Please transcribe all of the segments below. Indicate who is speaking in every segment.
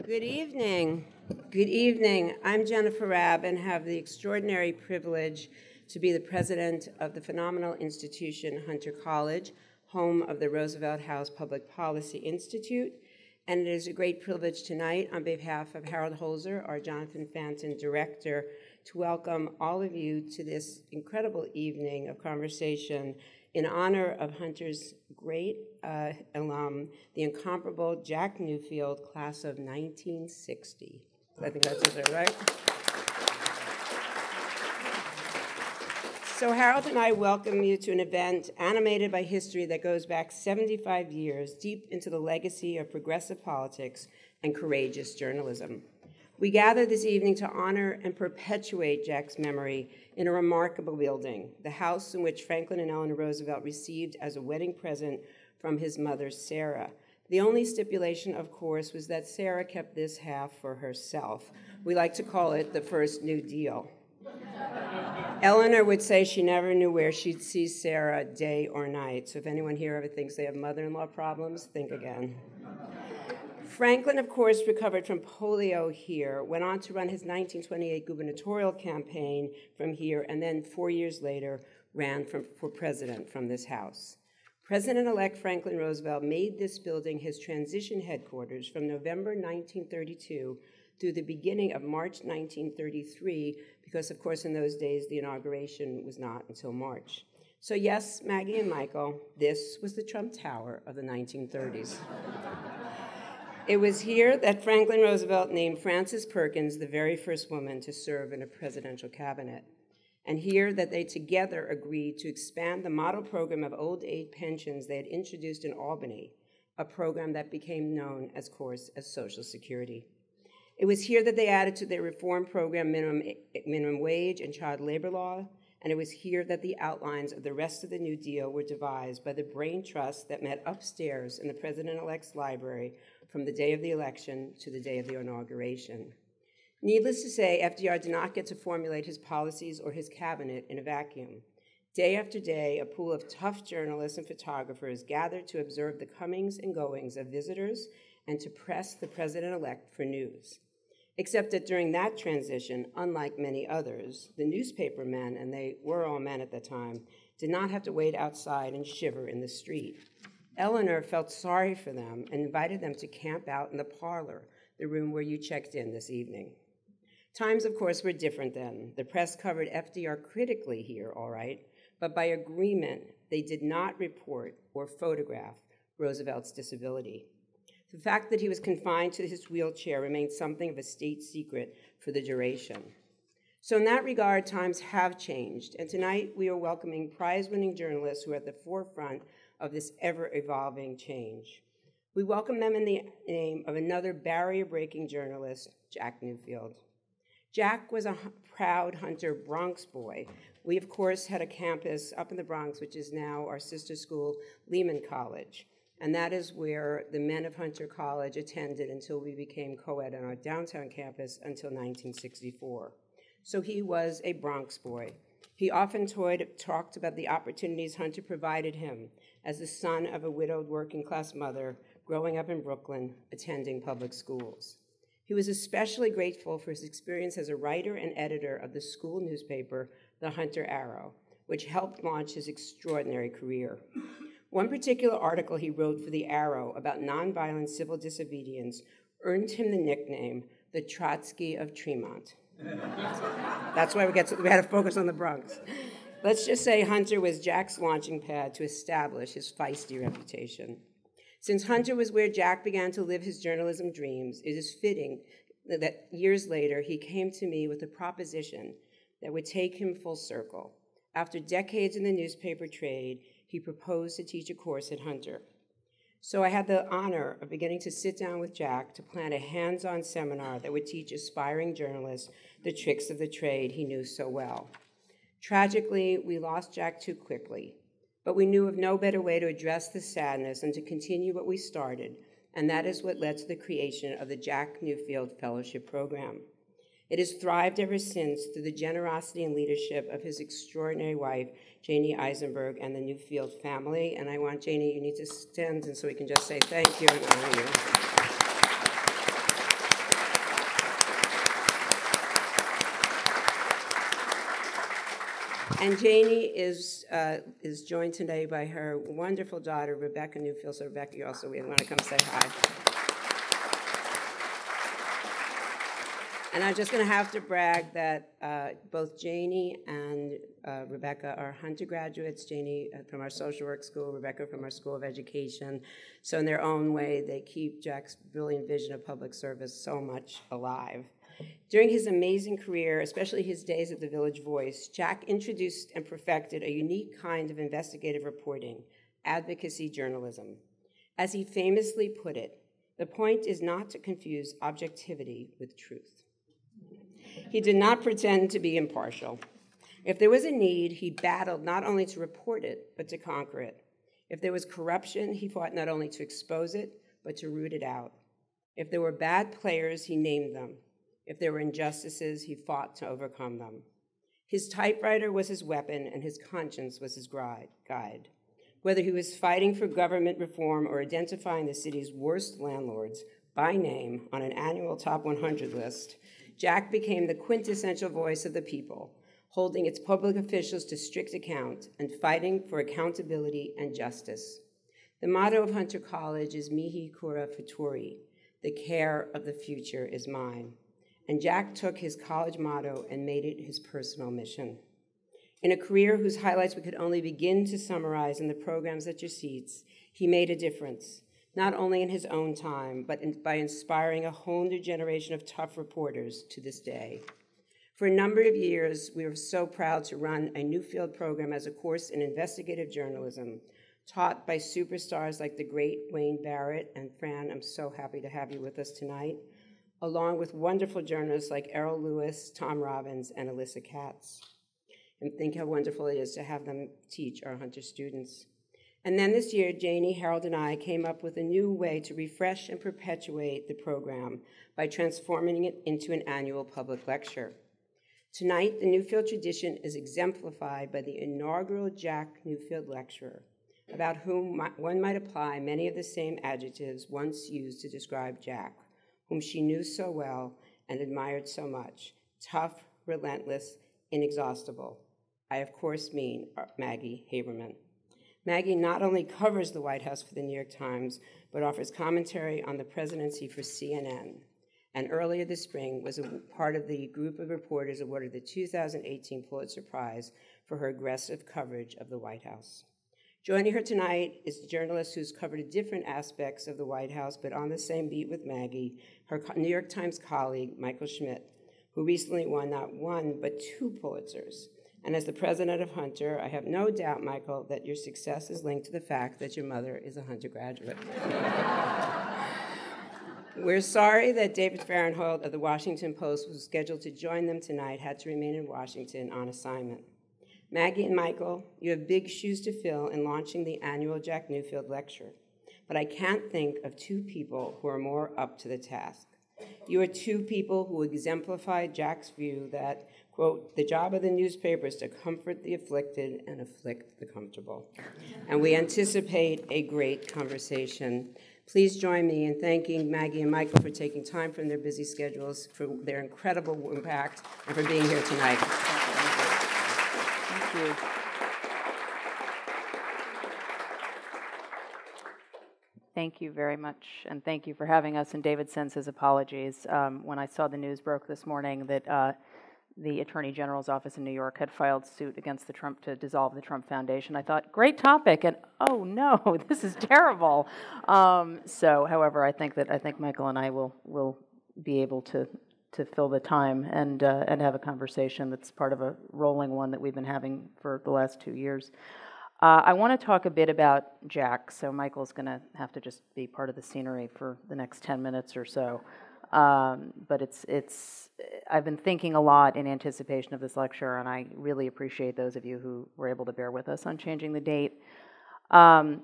Speaker 1: Good evening. Good evening. I'm Jennifer Raab and have the extraordinary privilege to be the president of the phenomenal institution Hunter College, home of the Roosevelt House Public Policy Institute. And it is a great privilege tonight, on behalf of Harold Holzer, our Jonathan Fanton director, to welcome all of you to this incredible evening of conversation in honor of Hunter's great uh, alum, the incomparable Jack Newfield, class of 1960. I think that's it, right? So, Harold and I welcome you to an event animated by history that goes back 75 years, deep into the legacy of progressive politics and courageous journalism. We gather this evening to honor and perpetuate Jack's memory in a remarkable building, the house in which Franklin and Eleanor Roosevelt received as a wedding present from his mother, Sarah. The only stipulation, of course, was that Sarah kept this half for herself. We like to call it the first New Deal. Eleanor would say she never knew where she'd see Sarah day or night. So if anyone here ever thinks they have mother in law problems, think again. Franklin, of course, recovered from polio here, went on to run his 1928 gubernatorial campaign from here, and then four years later ran for, president from this house. President elect Franklin Roosevelt made this building his transition headquarters from November 1932 through the beginning of March 1933, because, of course, in those days the inauguration was not until March. So, yes, Maggie and Michael, this was the Trump Tower of the 1930s. It was here that Franklin Roosevelt named Frances Perkins the very first woman to serve in a presidential cabinet. And here that they together agreed to expand the model program of old age pensions they had introduced in Albany, a program that became known, as course, as Social Security. It was here that they added to their reform program minimum, minimum wage and child labor law, and it was here that the outlines of the rest of the New Deal were devised by the brain trust that met upstairs in the president elect's library from the day of the election to the day of the inauguration. Needless to say, FDR did not get to formulate his policies or his cabinet in a vacuum. Day after day, a pool of tough journalists and photographers gathered to observe the comings and goings of visitors and to press the president elect for news. Except that during that transition, unlike many others, the newspaper men, and they were all men at the time, did not have to wait outside and shiver in the street. Eleanor felt sorry for them and invited them to camp out in the parlor, the room where you checked in this evening. Times, of course, were different then. The press covered FDR critically here, all right, but by agreement, they did not report or photograph Roosevelt's disability. The fact that he was confined to his wheelchair remained something of a state secret for the duration. So, in that regard, times have changed, and tonight we are welcoming prize winning journalists who are at the forefront of this ever evolving change. We welcome them in the name of another barrier breaking journalist, Jack Newfield. Jack was a proud Hunter Bronx boy. We, of course, had a campus up in the Bronx, which is now our sister school, Lehman College. And that is where the men of Hunter College attended until we became co ed on our downtown campus until 1964. So he was a Bronx boy. He often toyed, talked about the opportunities Hunter provided him as the son of a widowed working class mother growing up in Brooklyn, attending public schools. He was especially grateful for his experience as a writer and editor of the school newspaper, The Hunter Arrow, which helped launch his extraordinary career. One particular article he wrote for The Arrow about nonviolent civil disobedience earned him the nickname the Trotsky of Tremont. That's why we, get to, we had to focus on the Bronx. Let's just say Hunter was Jack's launching pad to establish his feisty reputation. Since Hunter was where Jack began to live his journalism dreams, it is fitting that years later he came to me with a proposition that would take him full circle. After decades in the newspaper trade, he proposed to teach a course at Hunter. So I had the honor of beginning to sit down with Jack to plan a hands on seminar that would teach aspiring journalists the tricks of the trade he knew so well. Tragically, we lost Jack too quickly, but we knew of no better way to address the sadness than to continue what we started, and that is what led to the creation of the Jack Newfield Fellowship Program. It has thrived ever since through the generosity and leadership of his extraordinary wife, Janie Eisenberg, and the Newfield family. And I want Janie, you need to stand, and so we can just say thank you and honor you. And Janie is uh, is joined today by her wonderful daughter, Rebecca Newfield. So Rebecca, you also want to come say hi. And I'm just going to have to brag that uh, both Janie and uh, Rebecca are Hunter graduates, Janie uh, from our social work school, Rebecca from our School of Education. So, in their own way, they keep Jack's brilliant vision of public service so much alive. During his amazing career, especially his days at the Village Voice, Jack introduced and perfected a unique kind of investigative reporting, advocacy journalism. As he famously put it, the point is not to confuse objectivity with truth. He did not pretend to be impartial. If there was a need, he battled not only to report it, but to conquer it. If there was corruption, he fought not only to expose it, but to root it out. If there were bad players, he named them. If there were injustices, he fought to overcome them. His typewriter was his weapon, and his conscience was his guide. Whether he was fighting for government reform or identifying the city's worst landlords by name on an annual top 100 list, Jack became the quintessential voice of the people, holding its public officials to strict account and fighting for accountability and justice. The motto of Hunter College is Mihi Cura Futuri, the care of the future is mine. And Jack took his college motto and made it his personal mission. In a career whose highlights we could only begin to summarize in the programs at your seats, he made a difference not only in his own time, but in, by inspiring a whole new generation of tough reporters to this day. For a number of years, we were so proud to run a Newfield program as a course in investigative journalism, taught by superstars like the great Wayne Barrett and Fran. I'm so happy to have you with us tonight, along with wonderful journalists like Errol Louis, Tom Robbins, and Alyssa Katz. And think how wonderful it is to have them teach our Hunter students. And then this year, Janie, Harold, and I came up with a new way to refresh and perpetuate the program by transforming it into an annual public lecture. Tonight, the Newfield tradition is exemplified by the inaugural Jack Newfield lecturer, about whom one might apply many of the same adjectives once used to describe Jack, whom she knew so well and admired so much tough, relentless, inexhaustible. I, of course, mean uh, Maggie Haberman. Maggie not only covers the White House for the New York Times, but offers commentary on the presidency for CNN. And earlier this spring was a part of the group of reporters awarded the 2018 Pulitzer Prize for her aggressive coverage of the White House. Joining her tonight is a journalist who's covered different aspects of the White House, but on the same beat with Maggie, her New York Times colleague, Michael Schmidt, who recently won not one, but two Pulitzers and as the president of Hunter, I have no doubt, Michael, that your success is linked to the fact that your mother is a Hunter graduate. We're sorry that David Fahrenthold of the Washington Post, who was scheduled to join them tonight, had to remain in Washington on assignment. Maggie and Michael, you have big shoes to fill in launching the annual Jack Newfield Lecture, but I can't think of two people who are more up to the task. You are two people who exemplify Jack's view that Quote, the job of the newspaper is to comfort the afflicted and afflict the comfortable. And we anticipate a great conversation. Please join me in thanking Maggie and Michael for taking time from their busy schedules, for their incredible impact, and for being here tonight. Thank you.
Speaker 2: Thank you very much, and thank you for having us. And David sends his apologies. Um, when I saw the news broke this morning that uh, the Attorney General's office in New York had filed suit against the Trump to dissolve the Trump Foundation. I thought, great topic, and oh no, this is terrible. Um, so, however, I think that I think Michael and I will will be able to to fill the time and uh, and have a conversation that's part of a rolling one that we've been having for the last two years. Uh, I want to talk a bit about Jack. So Michael's going to have to just be part of the scenery for the next ten minutes or so. Um, but it's it's I've been thinking a lot in anticipation of this lecture, and I really appreciate those of you who were able to bear with us on changing the date. Um,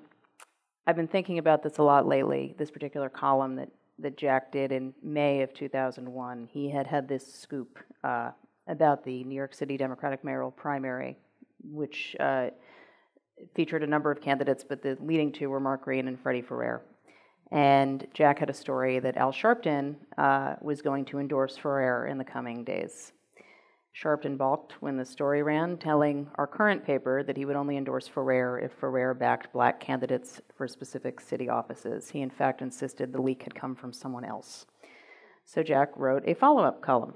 Speaker 2: I've been thinking about this a lot lately. This particular column that that Jack did in May of 2001. He had had this scoop uh, about the New York City Democratic mayoral primary, which uh, featured a number of candidates, but the leading two were Mark Green and Freddie Ferrer. And Jack had a story that Al Sharpton uh, was going to endorse Ferrer in the coming days. Sharpton balked when the story ran, telling our current paper that he would only endorse Ferrer if Ferrer backed black candidates for specific city offices. He, in fact, insisted the leak had come from someone else. So Jack wrote a follow up column.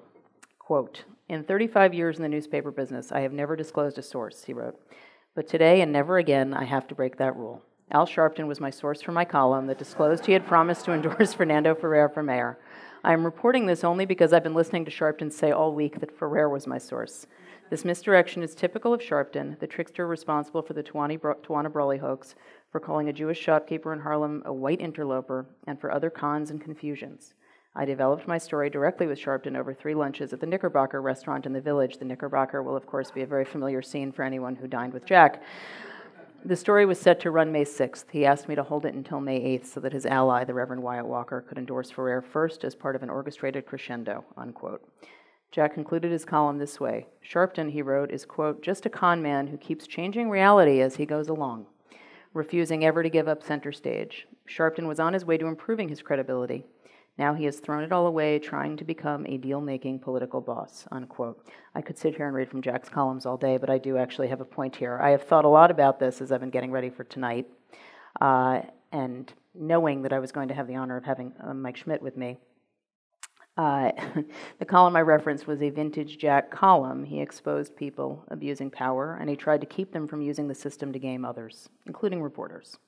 Speaker 2: Quote, in 35 years in the newspaper business, I have never disclosed a source, he wrote. But today and never again, I have to break that rule. Al Sharpton was my source for my column that disclosed he had promised to endorse Fernando Ferrer for mayor. I am reporting this only because I've been listening to Sharpton say all week that Ferrer was my source. This misdirection is typical of Sharpton, the trickster responsible for the Tawana Brawley hoax, for calling a Jewish shopkeeper in Harlem a white interloper, and for other cons and confusions. I developed my story directly with Sharpton over three lunches at the Knickerbocker restaurant in the village. The Knickerbocker will, of course, be a very familiar scene for anyone who dined with Jack. The story was set to run May 6th. He asked me to hold it until May 8th so that his ally, the Reverend Wyatt Walker, could endorse Ferrer first as part of an orchestrated crescendo, unquote. Jack concluded his column this way Sharpton, he wrote, is, quote, just a con man who keeps changing reality as he goes along, refusing ever to give up center stage. Sharpton was on his way to improving his credibility. Now he has thrown it all away, trying to become a deal making political boss. Unquote. I could sit here and read from Jack's columns all day, but I do actually have a point here. I have thought a lot about this as I've been getting ready for tonight, uh, and knowing that I was going to have the honor of having uh, Mike Schmidt with me. Uh, the column I referenced was a vintage Jack column. He exposed people abusing power, and he tried to keep them from using the system to game others, including reporters.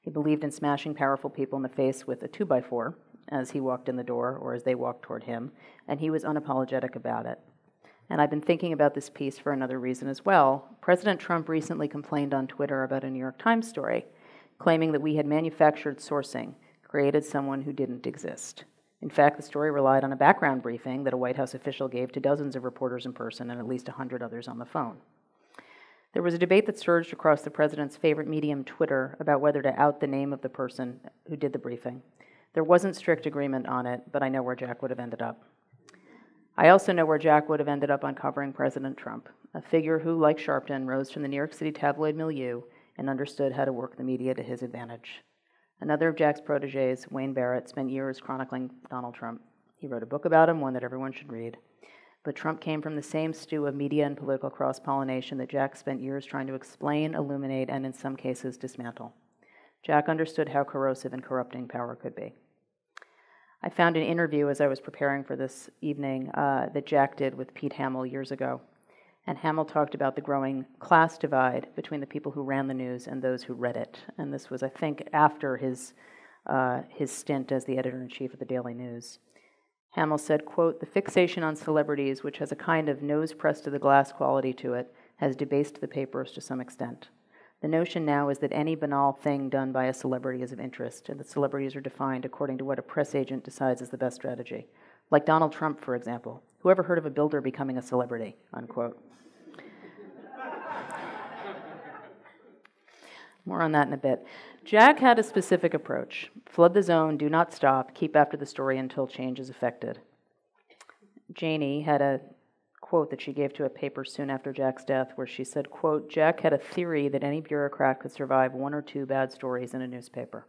Speaker 2: He believed in smashing powerful people in the face with a two by four as he walked in the door or as they walked toward him, and he was unapologetic about it. And I've been thinking about this piece for another reason as well. President Trump recently complained on Twitter about a New York Times story, claiming that we had manufactured sourcing, created someone who didn't exist. In fact, the story relied on a background briefing that a White House official gave to dozens of reporters in person and at least 100 others on the phone. There was a debate that surged across the president's favorite medium, Twitter, about whether to out the name of the person who did the briefing. There wasn't strict agreement on it, but I know where Jack would have ended up. I also know where Jack would have ended up uncovering President Trump, a figure who, like Sharpton, rose from the New York City tabloid milieu and understood how to work the media to his advantage. Another of Jack's proteges, Wayne Barrett, spent years chronicling Donald Trump. He wrote a book about him, one that everyone should read. But Trump came from the same stew of media and political cross pollination that Jack spent years trying to explain, illuminate, and in some cases dismantle. Jack understood how corrosive and corrupting power could be. I found an interview as I was preparing for this evening uh, that Jack did with Pete Hamill years ago. And Hamill talked about the growing class divide between the people who ran the news and those who read it. And this was, I think, after his, uh, his stint as the editor in chief of the Daily News. Hamill said, quote, The fixation on celebrities, which has a kind of nose pressed to the glass quality to it, has debased the papers to some extent. The notion now is that any banal thing done by a celebrity is of interest, and that celebrities are defined according to what a press agent decides is the best strategy. Like Donald Trump, for example. Whoever heard of a builder becoming a celebrity? Unquote. More on that in a bit. Jack had a specific approach flood the zone, do not stop, keep after the story until change is effected. Janie had a quote that she gave to a paper soon after Jack's death where she said, quote, Jack had a theory that any bureaucrat could survive one or two bad stories in a newspaper.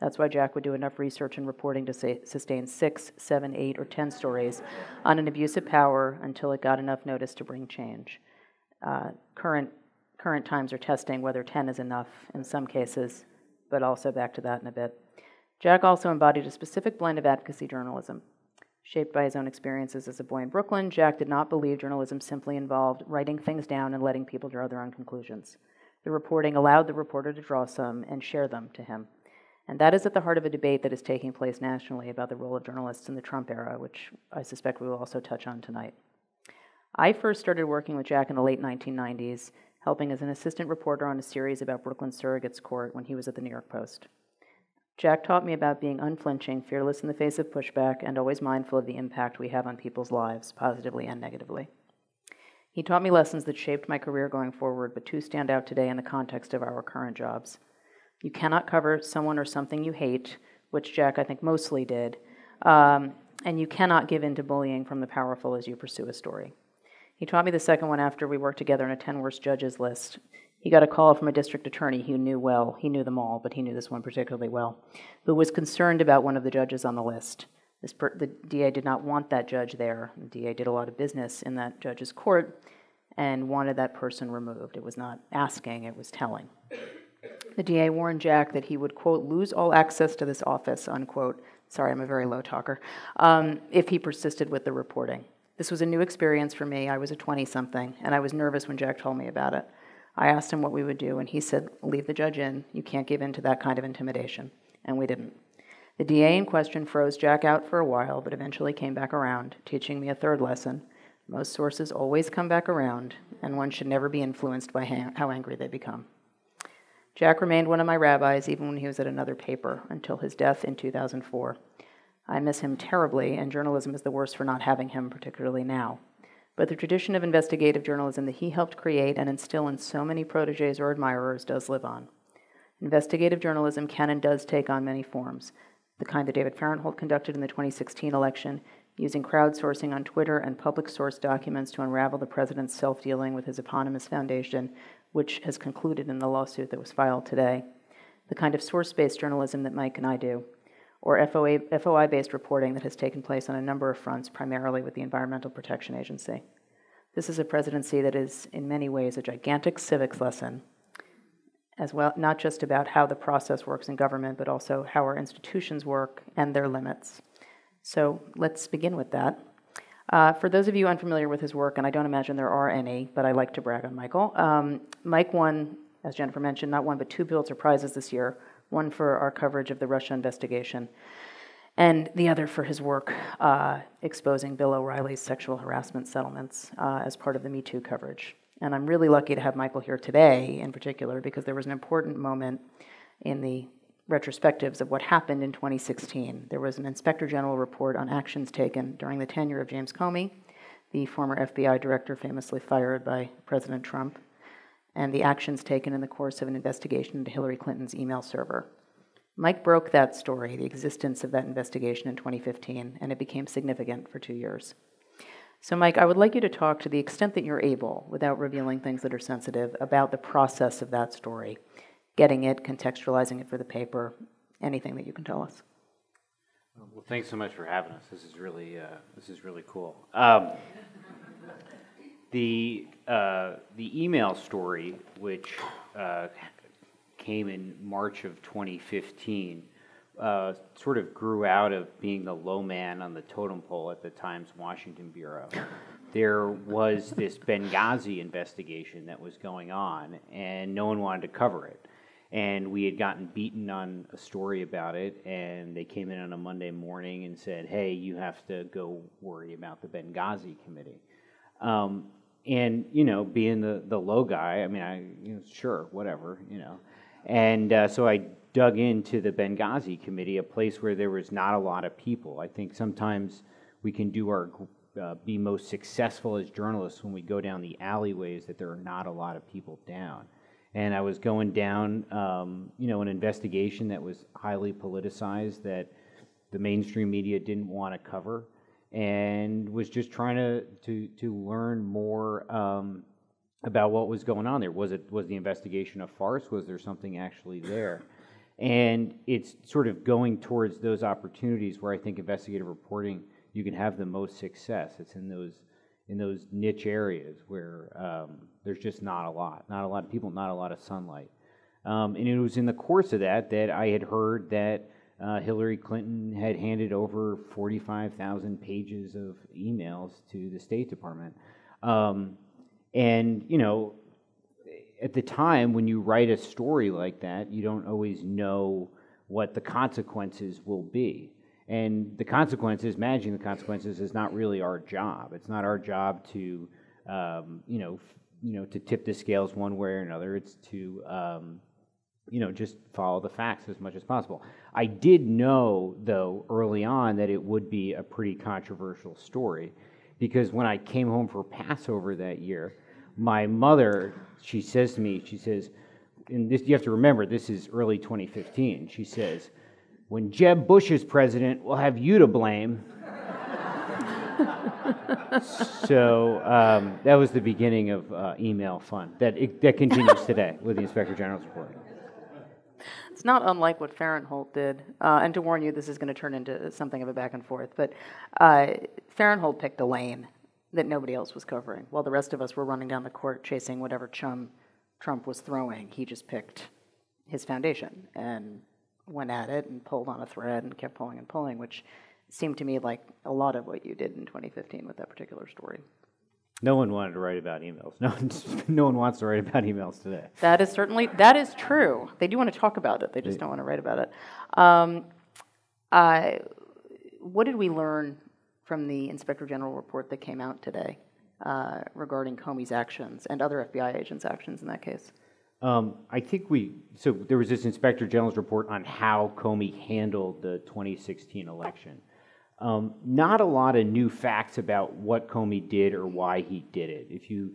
Speaker 2: That's why Jack would do enough research and reporting to say, sustain six, seven, eight, or ten stories on an abuse of power until it got enough notice to bring change. Uh, current, current times are testing whether 10 is enough in some cases, but also back to that in a bit. Jack also embodied a specific blend of advocacy journalism. Shaped by his own experiences as a boy in Brooklyn, Jack did not believe journalism simply involved writing things down and letting people draw their own conclusions. The reporting allowed the reporter to draw some and share them to him. And that is at the heart of a debate that is taking place nationally about the role of journalists in the Trump era, which I suspect we will also touch on tonight. I first started working with Jack in the late 1990s, helping as an assistant reporter on a series about Brooklyn Surrogates Court when he was at the New York Post. Jack taught me about being unflinching, fearless in the face of pushback, and always mindful of the impact we have on people's lives, positively and negatively. He taught me lessons that shaped my career going forward, but two stand out today in the context of our current jobs. You cannot cover someone or something you hate, which Jack, I think, mostly did, um, and you cannot give in to bullying from the powerful as you pursue a story. He taught me the second one after we worked together on a 10 worst judges list. He got a call from a district attorney he knew well. He knew them all, but he knew this one particularly well, who was concerned about one of the judges on the list. Per, the DA did not want that judge there. The DA did a lot of business in that judge's court and wanted that person removed. It was not asking, it was telling. The DA warned Jack that he would, quote, lose all access to this office, unquote. Sorry, I'm a very low talker. Um, if he persisted with the reporting. This was a new experience for me. I was a 20 something, and I was nervous when Jack told me about it. I asked him what we would do, and he said, Leave the judge in. You can't give in to that kind of intimidation. And we didn't. The DA in question froze Jack out for a while, but eventually came back around, teaching me a third lesson. Most sources always come back around, and one should never be influenced by how angry they become. Jack remained one of my rabbis even when he was at another paper until his death in 2004. I miss him terribly, and journalism is the worse for not having him, particularly now. But the tradition of investigative journalism that he helped create and instill in so many proteges or admirers does live on. Investigative journalism can and does take on many forms, the kind that David Fahrenthold conducted in the 2016 election, using crowdsourcing on Twitter and public source documents to unravel the president's self dealing with his eponymous foundation which has concluded in the lawsuit that was filed today, the kind of source based journalism that Mike and I do, or FOI based reporting that has taken place on a number of fronts, primarily with the Environmental Protection Agency. This is a presidency that is, in many ways, a gigantic civics lesson, as well, not just about how the process works in government, but also how our institutions work and their limits. So let's begin with that. Uh, for those of you unfamiliar with his work, and I don't imagine there are any, but I like to brag on Michael, um, Mike won, as Jennifer mentioned, not one but two Pulitzer Prizes this year one for our coverage of the Russia investigation, and the other for his work uh, exposing Bill O'Reilly's sexual harassment settlements uh, as part of the Me Too coverage. And I'm really lucky to have Michael here today in particular because there was an important moment in the retrospectives of what happened in 2016. There was an Inspector General report on actions taken during the tenure of James Comey, the former FBI director famously fired by President Trump, and the actions taken in the course of an investigation into Hillary Clinton's email server. Mike broke that story, the existence of that investigation in 2015, and it became significant for two years. So, Mike, I would like you to talk to the extent that you're able, without revealing things that are sensitive, about the process of that story getting it, contextualizing it for the paper, anything that you can tell us.
Speaker 3: Well, thanks so much for having us. This is really uh, this is really cool. Um, the uh, the email story, which uh, came in March of 2015, uh, sort of grew out of being the low man on the totem pole at the Times Washington bureau. There was this Benghazi investigation that was going on, and no one wanted to cover it and we had gotten beaten on a story about it and they came in on a monday morning and said hey you have to go worry about the benghazi committee um, and you know being the, the low guy i mean i you know sure whatever you know. And uh, so i dug into the benghazi committee a place where there was not a lot of people. I think sometimes we can do our uh, be most successful as journalists when we go down the alleyways that there are not a lot of people down. And I was going down, um, you know, an investigation that was highly politicized that the mainstream media didn't want to cover, and was just trying to to to learn more um, about what was going on there. Was it was the investigation a farce? Was there something actually there? And it's sort of going towards those opportunities where I think investigative reporting you can have the most success. It's in those in those niche areas where um, there's just not a lot, not a lot of people, not a lot of sunlight. Um, and it was in the course of that that I had heard that uh, Hillary Clinton had handed over 45,000 pages of emails to the State Department. Um, and, you know, at the time when you write a story like that, you don't always know what the consequences will be. And the consequences, managing the consequences, is not really our job. It's not our job to, um, you know, you know, to tip the scales one way or another. It's to, um, you know, just follow the facts as much as possible. I did know, though, early on that it would be a pretty controversial story, because when I came home for Passover that year, my mother, she says to me, she says, and this you have to remember, this is early 2015. She says when Jeb Bush is president, we'll have you to blame. so um, that was the beginning of uh, email fun. That, it, that continues today with the Inspector General's report.
Speaker 2: It's not unlike what Fahrenthold did. Uh, and to warn you, this is going to turn into something of a back and forth. But uh, Fahrenthold picked a lane that nobody else was covering, while the rest of us were running down the court chasing whatever chum Trump was throwing. He just picked his foundation and went at it and pulled on a thread and kept pulling and pulling, which seemed to me like a lot of what you did in 2015 with that particular story.
Speaker 3: No one wanted to write about emails. No, one, no one wants to write about emails today.
Speaker 2: That is certainly that is true. They do want to talk about it. They just don't want to write about it. Um, uh, what did we learn from the Inspector General report that came out today uh, regarding Comey's actions and other FBI agents' actions in that case?
Speaker 3: Um, I think we, so there was this Inspector General's report on how Comey handled the 2016 election. Um, not a lot of new facts about what Comey did or why he did it. If you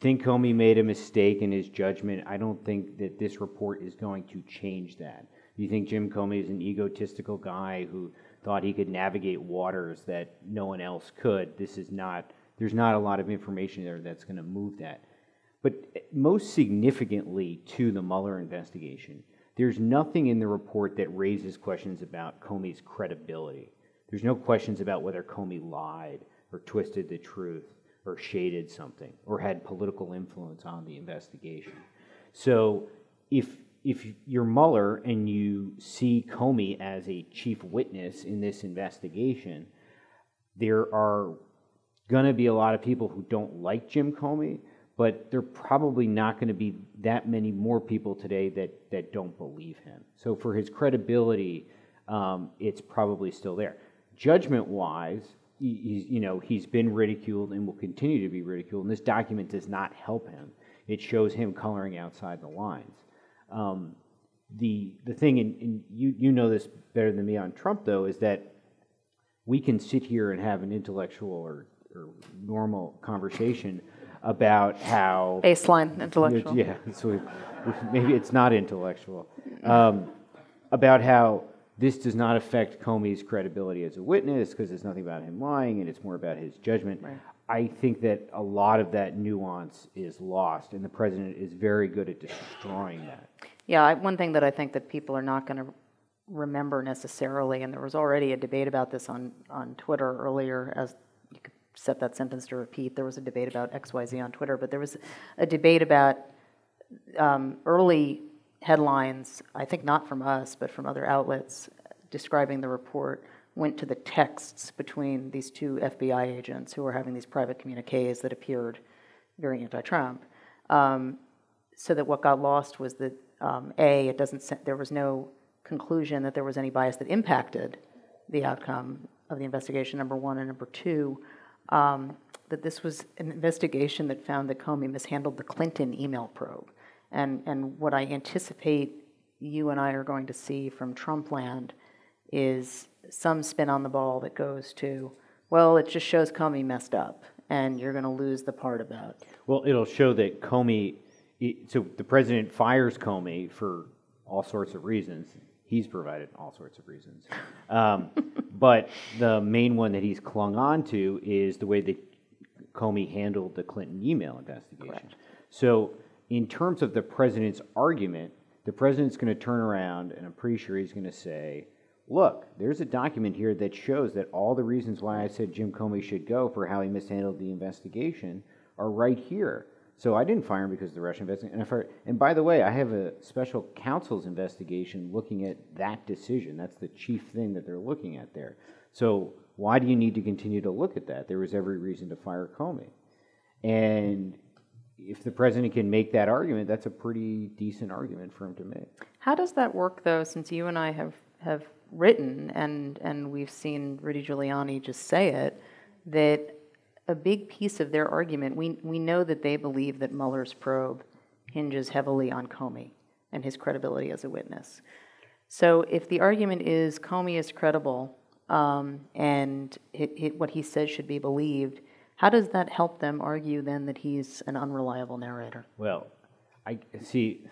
Speaker 3: think Comey made a mistake in his judgment, I don't think that this report is going to change that. You think Jim Comey is an egotistical guy who thought he could navigate waters that no one else could. This is not, there's not a lot of information there that's going to move that. But most significantly to the Mueller investigation, there's nothing in the report that raises questions about Comey's credibility. There's no questions about whether Comey lied or twisted the truth or shaded something or had political influence on the investigation. So if if you're Mueller and you see Comey as a chief witness in this investigation, there are going to be a lot of people who don't like Jim Comey, but there are probably not going to be that many more people today that, that don't believe him. So for his credibility, um, it's probably still there. Judgment wise, he, you know, he's been ridiculed and will continue to be ridiculed, and this document does not help him. It shows him coloring outside the lines. Um, the, the thing, and, you, you know this better than me on Trump, though, is that we can sit here and have an intellectual or, or normal conversation about how
Speaker 2: baseline intellectual.
Speaker 3: Yeah, so maybe it's not intellectual. Um, about how this does not affect Comey's credibility as a witness because it's nothing about him lying and it's more about his judgment. Right. I think that a lot of that nuance is lost, and the president is very good at destroying that.
Speaker 2: Yeah, I, one thing that I think that people are not going to remember necessarily, and there was already a debate about this on, on Twitter earlier, as you could set that sentence to repeat. There was a debate about XYZ on Twitter, but there was a debate about um, early headlines, I think not from us, but from other outlets, describing the report went to the texts between these two FBI agents who were having these private communiques that appeared very anti Trump. Um, so that what got lost was that um, A, it doesn't, there was no conclusion that there was any bias that impacted the outcome of the investigation, number one, and number two, um, that this was an investigation that found that Comey mishandled the Clinton email probe. And, and what I anticipate you and I are going to see from Trump land is some spin on the ball that goes to, well, it just shows Comey messed up, and you're going to lose the part about.
Speaker 3: Well, it'll show that Comey so the president fires Comey for all sorts of reasons. He's provided all sorts of reasons. Um, but the main one that he's clung on to is the way that Comey handled the Clinton email investigation. Correct. So, in terms of the president's argument, the president's going to turn around and I'm pretty sure he's going to say, look, there's a document here that shows that all the reasons why I said Jim Comey should go for how he mishandled the investigation are right here. So I didn't fire him because of the Russian investigation. And, and by the way, I have a special counsel's investigation looking at that decision. That's the chief thing that they're looking at there. So why do you need to continue to look at that? There was every reason to fire Comey. And if the president can make that argument, that's a pretty decent argument for him to make.
Speaker 2: How does that work, though, since you and I have, have written and, and we've seen Rudy Giuliani just say it, that a big piece of their argument. We, we know that they believe that Mueller's probe hinges heavily on Comey and his credibility as a witness. So if the argument is Comey is credible um, and it, it, what he says should be believed, how does that help them argue then that he's an unreliable narrator?
Speaker 3: Well, I see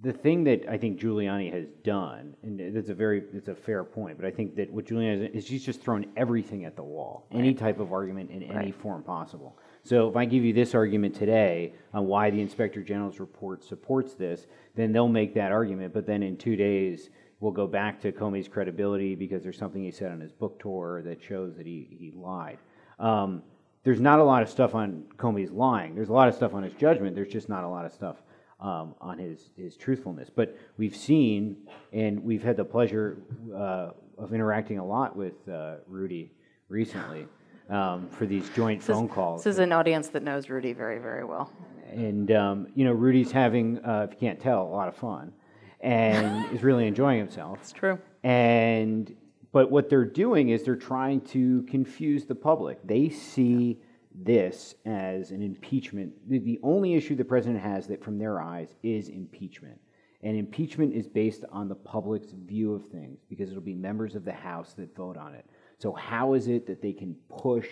Speaker 3: the thing that I think Giuliani has done, and that's a very it's a fair point, but I think that what Giuliani has is he's just thrown everything at the wall, right. any type of argument in right. any form possible. So if I give you this argument today on why the Inspector General's report supports this, then they'll make that argument. But then in two days, we'll go back to Comey's credibility because there's something he said on his book tour that shows that he, he lied. Um, there's not a lot of stuff on Comey's lying. There's a lot of stuff on his judgment. There's just not a lot of stuff um, on his, his truthfulness. But we've seen, and we've had the pleasure uh, of interacting a lot with uh, Rudy recently um, for these joint
Speaker 2: This
Speaker 3: phone
Speaker 2: is-
Speaker 3: calls.
Speaker 2: This is an audience that knows Rudy very, very well.
Speaker 3: And, um, you know, Rudy's having, uh, if you can't tell, a lot of fun and is really enjoying himself.
Speaker 2: It's true.
Speaker 3: And but what they're doing is they're trying to confuse the public. They see this as an impeachment. The, only issue the president has that from their eyes is impeachment. And impeachment is based on the public's view of things because it'll be members of the House that vote on it. So how is it that they can push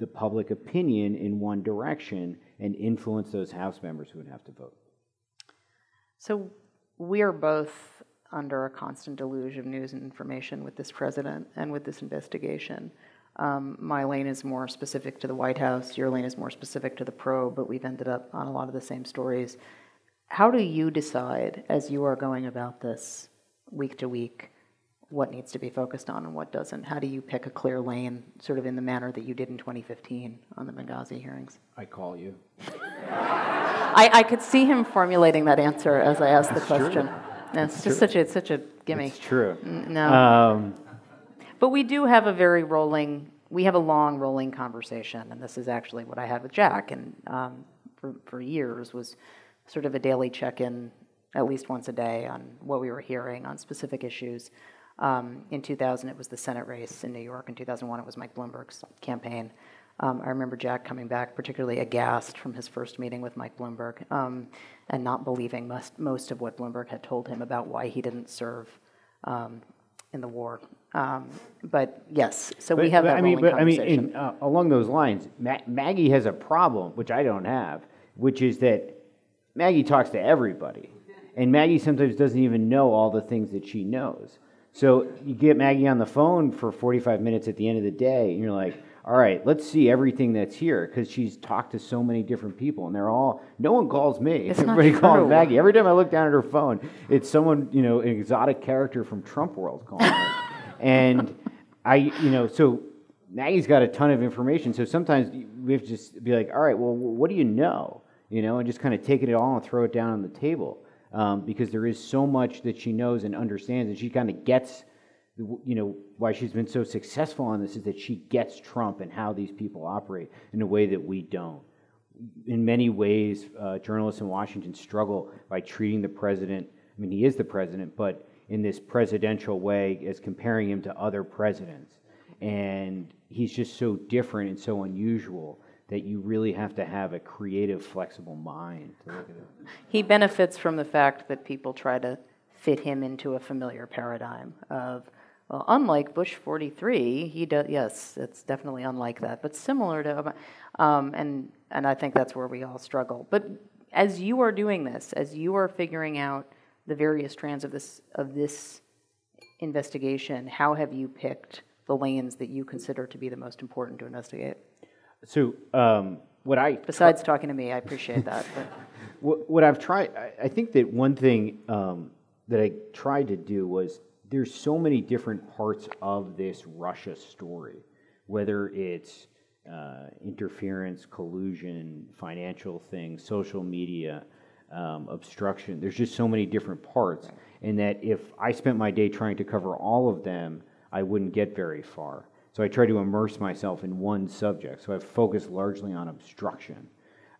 Speaker 3: the public opinion in one direction and influence those House members who would have to vote?
Speaker 2: So we are both under a constant deluge of news and information with this president and with this investigation. Um, my lane is more specific to the White House. Your lane is more specific to the probe, but we've ended up on a lot of the same stories. How do you decide, as you are going about this week to week, what needs to be focused on and what doesn't? How do you pick a clear lane, sort of in the manner that you did in 2015 on the Benghazi hearings?
Speaker 3: I call you.
Speaker 2: I, I could see him formulating that answer as I asked the question. Yeah, it's just such a it's such a gimme.
Speaker 3: It's true.
Speaker 2: No,
Speaker 3: Um,
Speaker 2: but we do have a very rolling. We have a long rolling conversation, and this is actually what I had with Jack, and um, for for years was sort of a daily check-in, at least once a day, on what we were hearing on specific issues. Um, in 2000, it was the Senate race in New York. In 2001, it was Mike Bloomberg's campaign. Um, I remember Jack coming back particularly aghast from his first meeting with Mike Bloomberg um, and not believing most, most of what Bloomberg had told him about why he didn't serve um, in the war. Um, but yes, so we have
Speaker 3: but
Speaker 2: that
Speaker 3: I mean, but I mean, in, uh, along those lines, Ma- Maggie has a problem, which I don't have, which is that Maggie talks to everybody, and Maggie sometimes doesn't even know all the things that she knows. So you get Maggie on the phone for 45 minutes at the end of the day, and you're like, all right, let's see everything that's here, because she's talked to so many different people, and they're all, no one calls me.
Speaker 2: It's
Speaker 3: Everybody calls Maggie. Every time I look down at her phone, it's someone, you know, an exotic character from Trump world calling her. and I, you know, so Maggie's got a ton of information. So sometimes we have to just be like, all right, well, what do you know? You know, and just kind of take it all and throw it down on the table. Um, because there is so much that she knows and understands, and she kind of gets, you know, why she's been so successful on this is that she gets Trump and how these people operate in a way that we don't in many ways, uh, journalists in Washington struggle by treating the president. I mean, he is the president, but in this presidential way, as comparing him to other presidents. And he's just so different and so unusual that you really have to have a creative, flexible mind to look at it.
Speaker 2: he benefits from the fact that people try to fit him into a familiar paradigm of, well, unlike Bush 43, he does, yes, it's definitely unlike that, but similar to, um, and, and I think that's where we all struggle. But as you are doing this, as you are figuring out the various strands of this, of this investigation, how have you picked the lanes that you consider to be the most important to investigate?
Speaker 3: So, um, what I
Speaker 2: Besides talking to me, I appreciate that. But.
Speaker 3: What, what I've tried, I, I think that one thing um, that I tried to do was there's so many different parts of this Russia story, whether it's uh, interference, collusion, financial things, social media, um, obstruction. There's just so many different parts, and that if I spent my day trying to cover all of them, I wouldn't get very far. So I try to immerse myself in one subject. So I've focused largely on obstruction.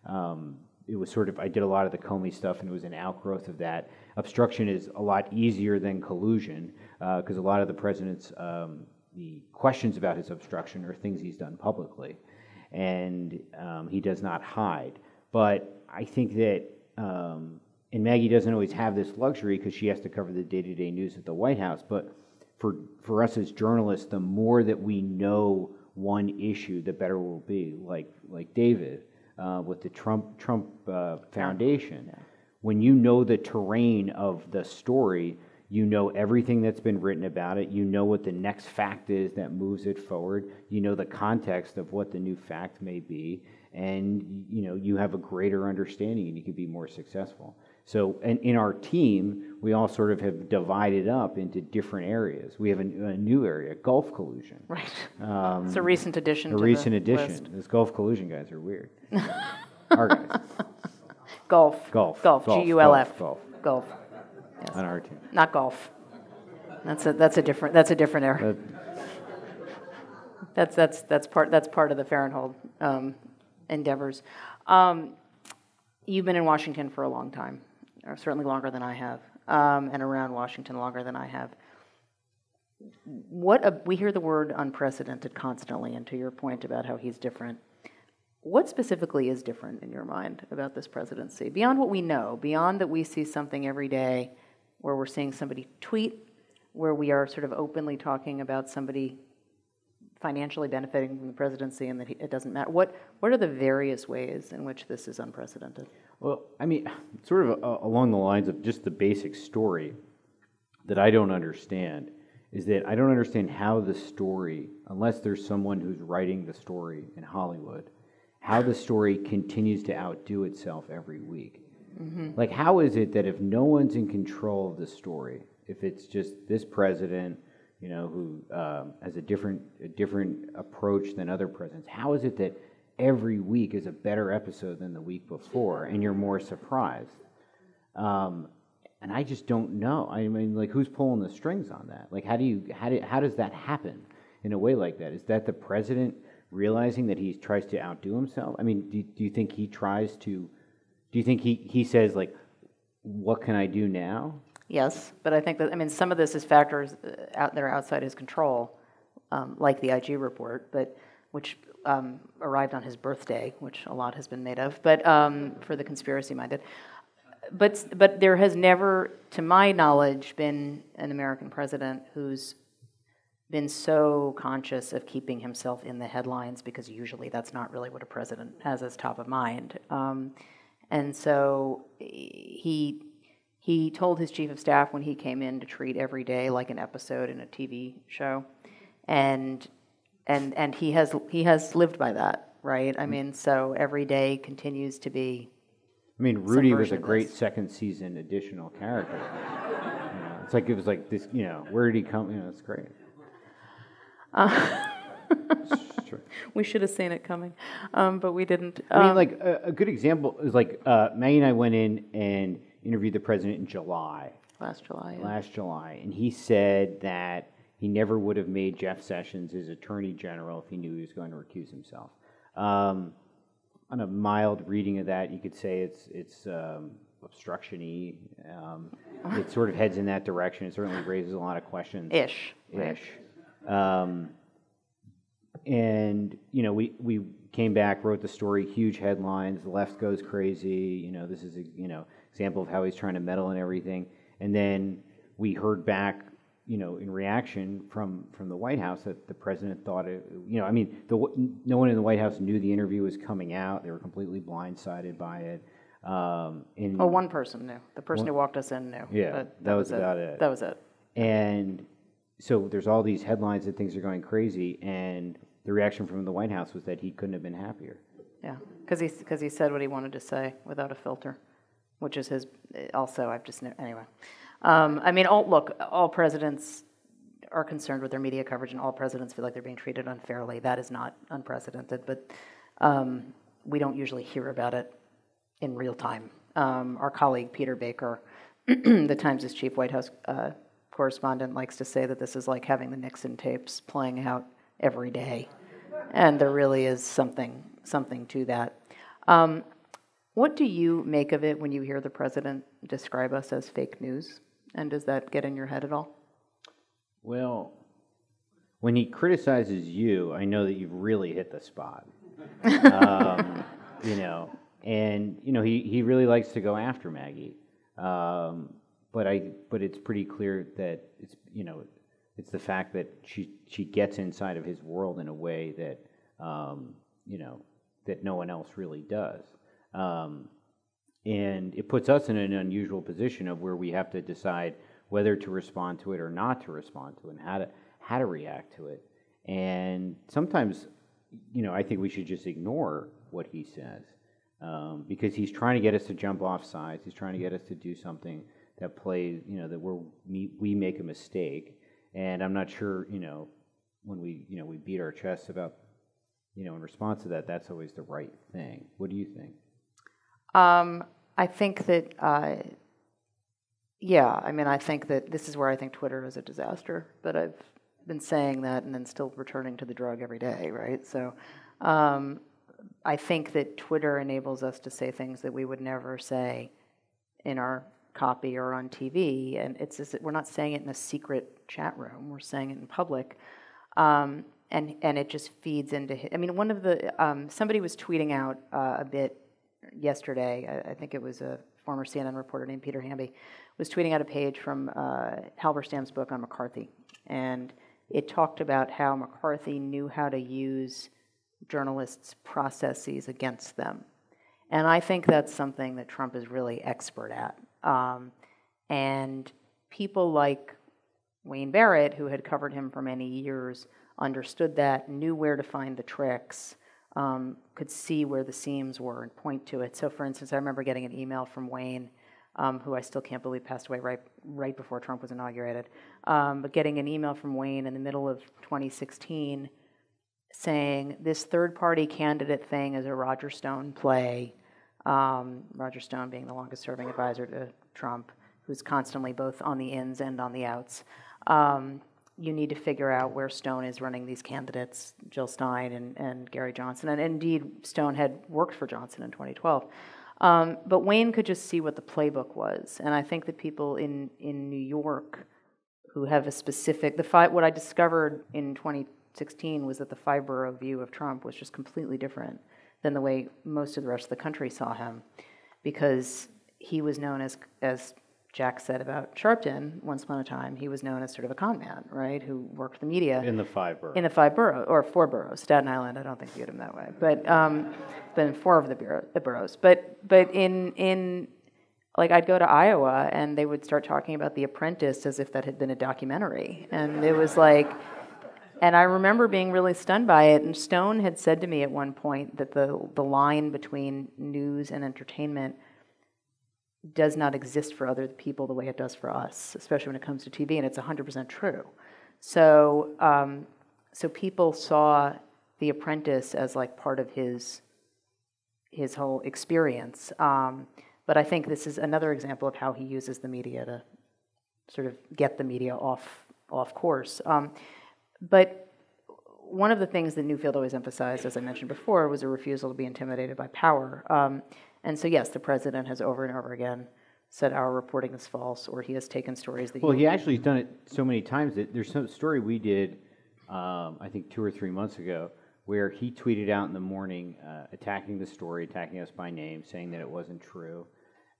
Speaker 3: Um, it was sort of I did a lot of the Comey stuff, and it was an outgrowth of that. Obstruction is a lot easier than collusion because a lot of the president's um, the questions about his obstruction are things he's done publicly, and um, he does not hide. But I think that, um, and Maggie doesn't always have this luxury because she has to cover the day-to-day news at the White House. But for for us as journalists, the more that we know one issue, the better we'll be. Like like David uh, with the Trump Trump uh, Foundation. When you know the terrain of the story, You know everything that's been written about it. You know what the next fact is that moves it forward. You know the context of what the new fact may be, and you know you have a greater understanding, and you can be more successful. So, and in our team, we all sort of have divided up into different areas. We have a, a new area, Gulf collusion.
Speaker 2: Right.
Speaker 3: Um,
Speaker 2: It's a recent addition
Speaker 3: a
Speaker 2: to
Speaker 3: recent
Speaker 2: the
Speaker 3: addition.
Speaker 2: list.
Speaker 3: Those Gulf collusion guys are weird. our guys,
Speaker 2: Golf.
Speaker 3: Golf,
Speaker 2: Golf,
Speaker 3: golf,
Speaker 2: G-U-L-F.
Speaker 3: golf,
Speaker 2: Golf,
Speaker 3: on our team.
Speaker 2: not golf. That's a, that's a different, that's a different area.
Speaker 3: Uh,
Speaker 2: That's, that's, that's part, that's part of the Fahrenthold um, endeavors. Um, You've been in Washington for a long time, or certainly longer than I have, um, and around Washington longer than I have. What, a- we hear the word unprecedented constantly, and to your point about how he's different. What specifically is different in your mind about this presidency? Beyond what we know, beyond that we see something every day where we're seeing somebody tweet, where we are sort of openly talking about somebody financially benefiting from the presidency and that it doesn't matter. What, what are the various ways in which this is unprecedented?
Speaker 3: Well, I mean, sort of uh, along the lines of just the basic story that I don't understand is that I don't understand how the story, unless there's someone who's writing the story in Hollywood, how the story continues to outdo itself every week. Like, how is it that if no one's in control of the story, if it's just this president, you know, who um, has a different a different approach than other presidents, how is it that every week is a better episode than the week before, and you're more surprised? Um, and I just don't know. I mean, like, who's pulling the strings on that? Like, how do you how do, how does that happen in a way like that? Is that the president realizing that he tries to outdo himself? I mean, do, do you think he tries to? Do you think he he says like, what can I do now?
Speaker 2: Yes, but I think that, I mean, some of this is factors uh, out there outside his control, um, like the IG report, but, which um, arrived on his birthday, which a lot has been made of, but, um, for the conspiracy-minded. But, but there has never, to my knowledge, been an American president who's been so conscious of keeping himself in the headlines, because usually that's not really what a president has as top of mind. Um, And so he, he told his chief of staff when he came in to treat every day like an episode in a TV show. And, and, and he has, he has lived by that, right? I mean, so every day continues to be,
Speaker 3: I mean, Rudy was a great second season additional character. you know, it's like it was like this. You know, where did he come? You know, it's great. True.
Speaker 2: we should have seen it coming, um, but we didn't.
Speaker 3: I mean,
Speaker 2: Um,
Speaker 3: like a, a good example is like uh, Maggie and I went in and interviewed the president in July,
Speaker 2: Last July. yeah.
Speaker 3: last July, and he said that he never would have made Jeff Sessions his attorney general if he knew he was going to recuse himself. Um, on a mild reading of that, you could say it's it's um, obstruction-y. Um, it sort of heads in that direction. It certainly raises a lot of questions.
Speaker 2: Ish. right.
Speaker 3: Um, and you know, we we came back, wrote the story, huge headlines. The left goes crazy. You know, this is a you know example of how he's trying to meddle in everything. And then we heard back, you know, in reaction from from the White House that the president thought it. You know, I mean, the, no one in the White House knew the interview was coming out. They were completely blindsided by it. Um, and
Speaker 2: Well, one person knew. The person who walked us in knew.
Speaker 3: Yeah,
Speaker 2: but
Speaker 3: that was about it.
Speaker 2: That was it.
Speaker 3: And so there's all these headlines that things are going crazy, and the reaction from the White House was that he couldn't have been happier.
Speaker 2: Yeah, because he, because he said what he wanted to say without a filter, which is his, also, I've just, anyway. Um, I mean, all, look, all presidents are concerned with their media coverage, and all presidents feel like they're being treated unfairly. That is not unprecedented, but um, we don't usually hear about it in real time. Um, Our colleague, Peter Baker, the Times' chief White House uh, correspondent, likes to say that this is like having the Nixon tapes playing out every day. And there really is something, something to that. Um, What do you make of it when you hear the president describe us as fake news? And does that get in your head at all?
Speaker 3: Well, when he criticizes you, I know that you've really hit the spot. um, you know, and you know he, he really likes to go after Maggie, um, but I but it's pretty clear that it's you know it's the fact that she she gets inside of his world in a way that um, you know that no one else really does. Um, and it puts us in an unusual position of where we have to decide whether to respond to it or not to respond to it, and how to how to react to it. And sometimes, you know, I think we should just ignore what he says um, because he's trying to get us to jump off sides. He's trying to get us to do something that plays, you know, that we're, we we make a mistake. And I'm not sure, you know, when we you know we beat our chests about, you know, in response to that, that's always the right thing. What do you think?
Speaker 2: Um, I think that, uh, yeah, I mean, I think that this is where I think Twitter is a disaster, but I've been saying that and then still returning to the drug every day, right? So um, I think that Twitter enables us to say things that we would never say in our copy or on TV, and it's just, we're not saying it in a secret chat room. We're saying it in public, um, and and it just feeds into. I mean, one of the um, somebody was tweeting out uh, a bit yesterday. I, I, think it was a former CNN reporter named Peter Hamby was tweeting out a page from uh, Halberstam's book on McCarthy, and it talked about how McCarthy knew how to use journalists' processes against them. And I think that's something that Trump is really expert at. Um, and people like Wayne Barrett, who had covered him for many years, understood that, knew where to find the tricks, um, could see where the seams were and point to it. So, for instance, I remember getting an email from Wayne, um, who I still can't believe passed away right right before Trump was inaugurated, um, but getting an email from Wayne in the middle of 2016 saying this third party candidate thing is a Roger Stone play. Um, Roger Stone being the longest serving advisor to Trump, who's constantly both on the ins and on the outs. Um, you need to figure out where Stone is running these candidates, Jill Stein and, and Gary Johnson. And indeed, Stone had worked for Johnson in 2012. Um, but Wayne could just see what the playbook was. And I think that people in, in New York who have a specific, the fi- what I discovered in 2016 was that the borough view of Trump was just completely different than the way most of the rest of the country saw him because he was known as, as Jack said about Sharpton once upon a time, he was known as sort of a con man, right, who worked the media.
Speaker 3: In the five boroughs.
Speaker 2: In the five boroughs, or four boroughs. Staten Island, I don't think viewed him that way. But, um, but in four of the, bureau, the boroughs. But, but in, in, like, I'd go to Iowa and they would start talking about The Apprentice as if that had been a documentary. And it was like, and I remember being really stunned by it. And Stone had said to me at one point that the, the line between news and entertainment – does not exist for other people the way it does for us, especially when it comes to TV, and it's 100% true. So, um, so people saw The Apprentice as like part of his his whole experience. Um, but I think this is another example of how he uses the media to sort of get the media off off course. Um, but one of the things that Newfield always emphasized, as I mentioned before, was a refusal to be intimidated by power. Um, and so, yes, the president has over and over again said our reporting is false, or he has taken stories that.
Speaker 3: Well, he actually has done it so many times that there's some story we did, um, I think two or three months ago, where he tweeted out in the morning uh, attacking the story, attacking us by name, saying that it wasn't true.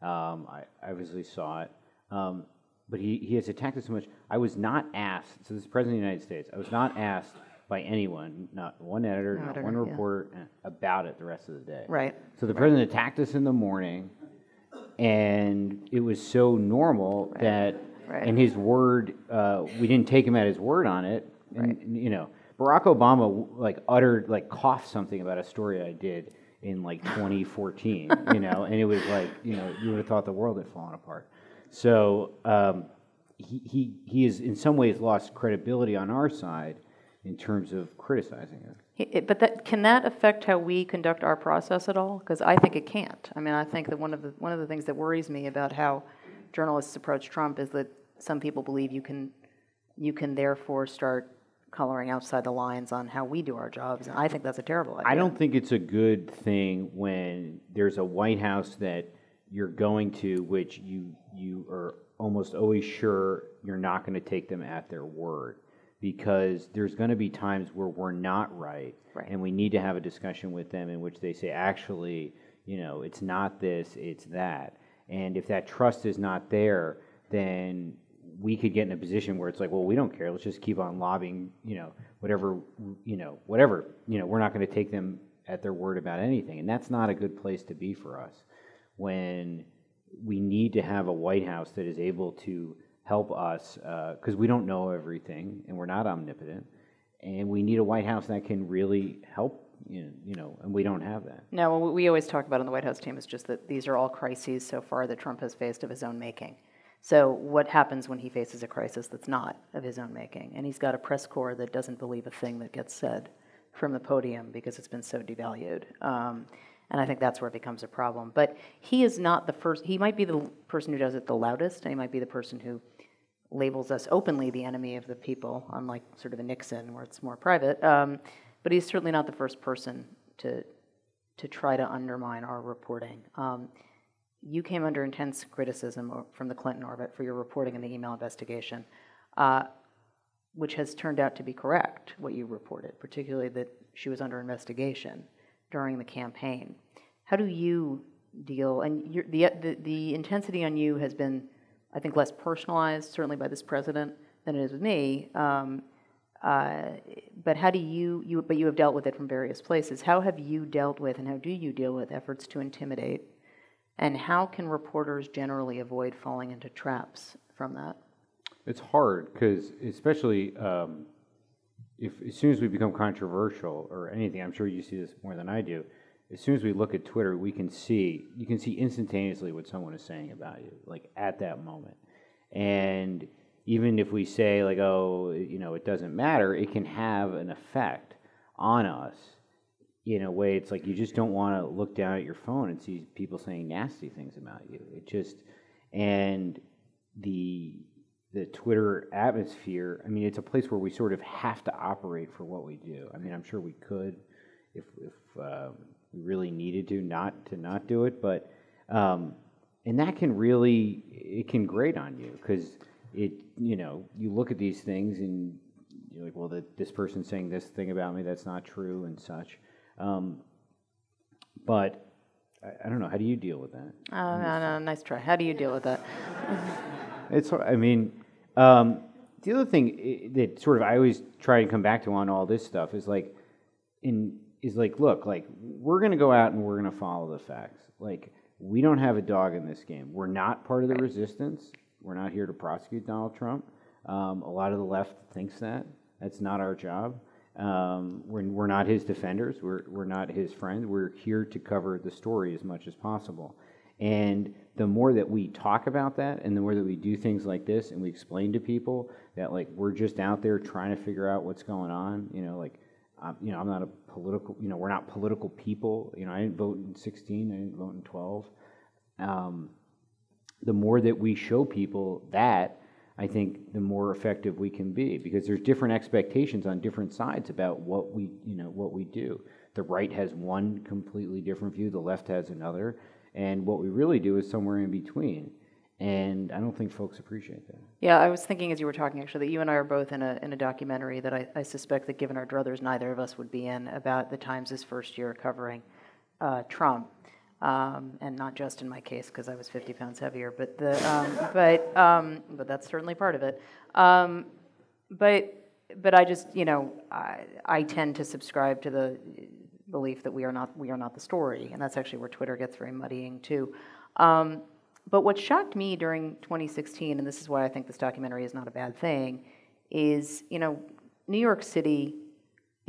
Speaker 3: Um, I, I obviously saw it. Um, but he, he has attacked us so much. I was not asked, so this is President of the United States, I was not asked by anyone, not one editor,
Speaker 2: No
Speaker 3: not
Speaker 2: editor,
Speaker 3: one
Speaker 2: yeah.
Speaker 3: reporter, uh, about it the rest of the day.
Speaker 2: Right.
Speaker 3: So the president attacked us in the morning, and it was so normal that,
Speaker 2: Right.
Speaker 3: and his word, uh, we didn't take him at his word on it. And, you know, Barack Obama like uttered, like coughed something about a story I did in like 2014, you know, and it was like, you know, you would have thought the world had fallen apart. So um, he, he, he has in some ways lost credibility on our side in terms of criticizing it.
Speaker 2: It- it- But that, can that affect how we conduct our process at all? Because I think it can't. I mean, I think that one of the, one of the things that worries me about how journalists approach Trump is that some people believe you can, you can therefore start coloring outside the lines on how we do our jobs, and I think that's a terrible idea.
Speaker 3: I don't think it's a good thing when there's a White House that you're going to, which you you are almost always sure you're not going to take them at their word, because there's going to be times where we're not right,
Speaker 2: Right.
Speaker 3: and we need to have a discussion with them in which they say, actually, you know, it's not this, it's that, and if that trust is not there, then we could get in a position where it's like, well, we don't care. Let's just keep on lobbying, you know, whatever, you know, whatever. You know, we're not going to take them at their word about anything, and that's not a good place to be for us. When we need to have a White House that is able to help us because we don't know everything and we're not omnipotent, and we need a White House that can really help. You know, you know, and we don't have that.
Speaker 2: No, what we always talk about on the White House team is just that these are all crises so far that Trump has faced of his own making. So, what happens when he faces a crisis that's not of his own making? And he's got a press corps that doesn't believe a thing that gets said from the podium because it's been so devalued. Um, and I think that's where it becomes a problem. But he is not the first, he might be the person who does it the loudest, and he might be the person who labels us openly the enemy of the people, unlike sort of a Nixon where it's more private. Um, but he's certainly not the first person to, to try to undermine our reporting. Um, you came under intense criticism from the Clinton orbit for your reporting in the email investigation, uh, which has turned out to be correct, what you reported, particularly that she was under investigation during the campaign. How do you deal, and the, the, the intensity on you has been, I think, less personalized, certainly by this president, than it is with me. Um, uh, but how do you, you, but you have dealt with it from various places. How have you dealt with, and how do you deal with efforts to intimidate? And how can reporters generally avoid falling into traps from that?
Speaker 3: It's hard because, especially um, if as soon as we become controversial or anything, I'm sure you see this more than I do. As soon as we look at Twitter, we can see you can see instantaneously what someone is saying about you, like at that moment. And even if we say like, oh, you know, it doesn't matter, it can have an effect on us in a way. It's like you just don't want to look down at your phone and see people saying nasty things about you. It just and the the Twitter atmosphere. I mean, it's a place where we sort of have to operate for what we do. I mean, I'm sure we could if if um, we really needed to not to not do it, but um, and that can really it can grate on you because it you know you look at these things and you're like, well, the, this person's saying this thing about me that's not true and such. Um, but I, I, don't know. How do you deal with that?
Speaker 2: Oh, no, no, nice try. How do you deal with that?
Speaker 3: it's. I mean, um, the other thing that sort of I always try and come back to on all this stuff is like, in is like, look, like we're going to go out and we're going to follow the facts. Like we don't have a dog in this game. We're not part of the resistance. We're not here to prosecute Donald Trump. Um, a lot of the left thinks that. That's not our job. Um, we're, we're not his defenders. We're, we're not his friends. We're here to cover the story as much as possible. And the more that we talk about that and the more that we do things like this and we explain to people that like we're just out there trying to figure out what's going on, you know, like, um, you know, I'm not a political, you know, we're not political people. You know, I didn't vote in 16, I didn't vote in 12. Um, the more that we show people that, I think the more effective we can be because there's different expectations on different sides about what we, you know, what we do. The right has one completely different view, the left has another, and what we really do is somewhere in between. And I don't think folks appreciate that.
Speaker 2: Yeah, I was thinking as you were talking actually that you and I are both in a in a documentary that I, I suspect that given our druthers, neither of us would be in about the Times' first year covering uh, Trump um, and not just in my case because I was 50 pounds heavier, but the um, but um, but that's certainly part of it. Um, but but I just you know I, I tend to subscribe to the belief that we are not we are not the story, and that's actually where Twitter gets very muddying too. Um, but what shocked me during 2016, and this is why I think this documentary is not a bad thing, is you know New York City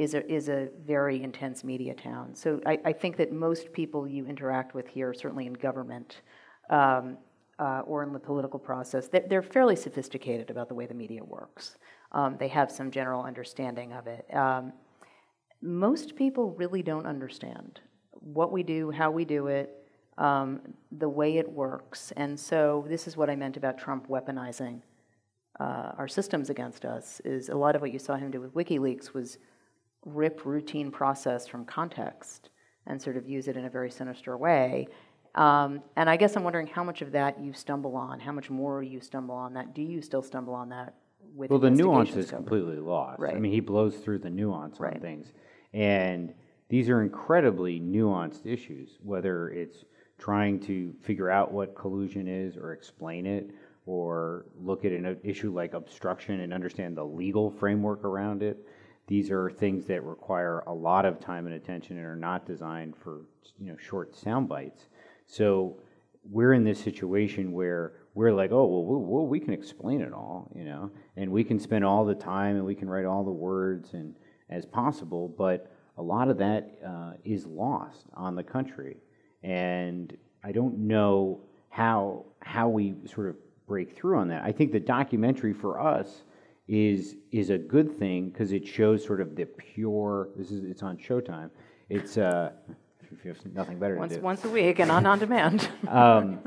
Speaker 2: is a, is a very intense media town. So I, I think that most people you interact with here, certainly in government um, uh, or in the political process, they're, they're, fairly sophisticated about the way the media works. Um, they have some general understanding of it. Um, most people really don't understand what we do, how we do it, um, the way it works. And so this is what I meant about Trump weaponizing uh, our systems against us, is a lot of what you saw him do with WikiLeaks was rip routine process from context and sort of use it in a very sinister way. Um, and I guess I'm wondering how much of that you stumble on, how much more you stumble on that. Do you still stumble on that with
Speaker 3: Well, the nuance is completely lost.
Speaker 2: Right. I
Speaker 3: mean, he blows through the nuance
Speaker 2: right.
Speaker 3: on things. And these are incredibly nuanced issues, whether it's trying to figure out what collusion is or explain it or look at an issue like obstruction and understand the legal framework around it. These are things that require a lot of time and attention and are not designed for you know short sound bites. So we're in this situation where we're like, oh, well, well, we can explain it all, you know, and we can spend all the time and we can write all the words and as possible, but a lot of that uh, is lost on the country, and I don't know how how we sort of break through on that. I think the documentary for us is is a good thing because it shows sort of the pure. This is it's on Showtime. It's uh, if you have nothing better
Speaker 2: Once,
Speaker 3: to do.
Speaker 2: once a week and on on demand.
Speaker 3: Um,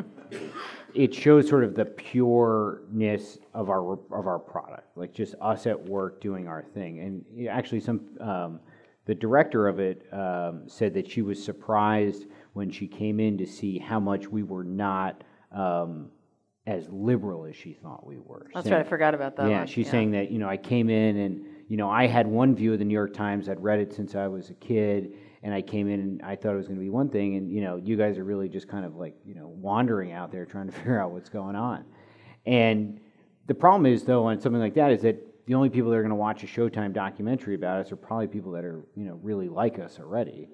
Speaker 3: it shows sort of the pureness of our of our product, like just us at work doing our thing. And actually, some um, the director of it um, said that she was surprised when she came in to see how much we were not um, as liberal as she thought we were.
Speaker 2: That's
Speaker 3: Saying-
Speaker 2: right, I forgot about that
Speaker 3: yeah,
Speaker 2: one.
Speaker 3: she's saying that, you know, I came in and, you know, I had one view of the New York Times. I'd read it since I was a kid, and I came in and I thought it was going to be one thing, and, you know, you guys are really just kind of like, you know, wandering out there trying to figure out what's going on. And the problem is, though, on something like that, is that the only people that are going to watch a Showtime documentary about us are probably people that are, you know, really like us already,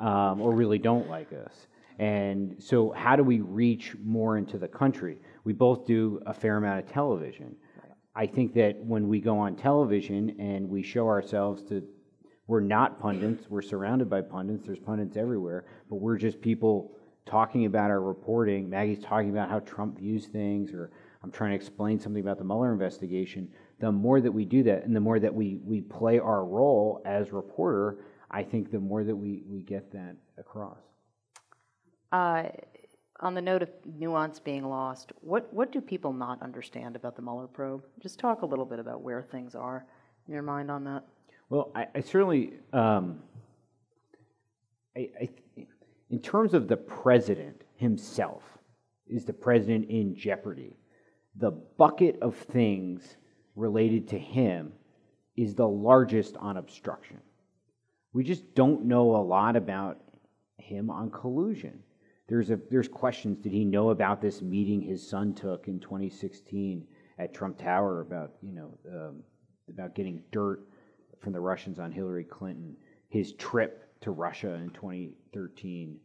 Speaker 3: um, or really don't like us. And so, how do we reach more into the country? We both do a fair amount of television. I think that when we go on television and we show ourselves to, we're not pundits, we're surrounded by pundits, there's pundits everywhere, but we're just people talking about our reporting. Maggie's talking about how Trump views things, or I'm trying to explain something about the Mueller investigation. The more that we do that, and the more that we, we play our role as reporter, I think the more that we, we get that across.
Speaker 2: Uh, On the note of nuance being lost, what, what do people not understand about the Mueller probe? Just talk a little bit about where things are in your mind on that.
Speaker 3: Well, I, I certainly, um, I, I, in terms of the president himself, is the president in jeopardy? The bucket of things related to him is the largest on obstruction. We just don't know a lot about him on collusion. There's, a, there's questions. Did he know about this meeting his son took in 2016 at Trump Tower about, you know, um, about getting dirt from the Russians on Hillary Clinton? His trip to Russia in 2013,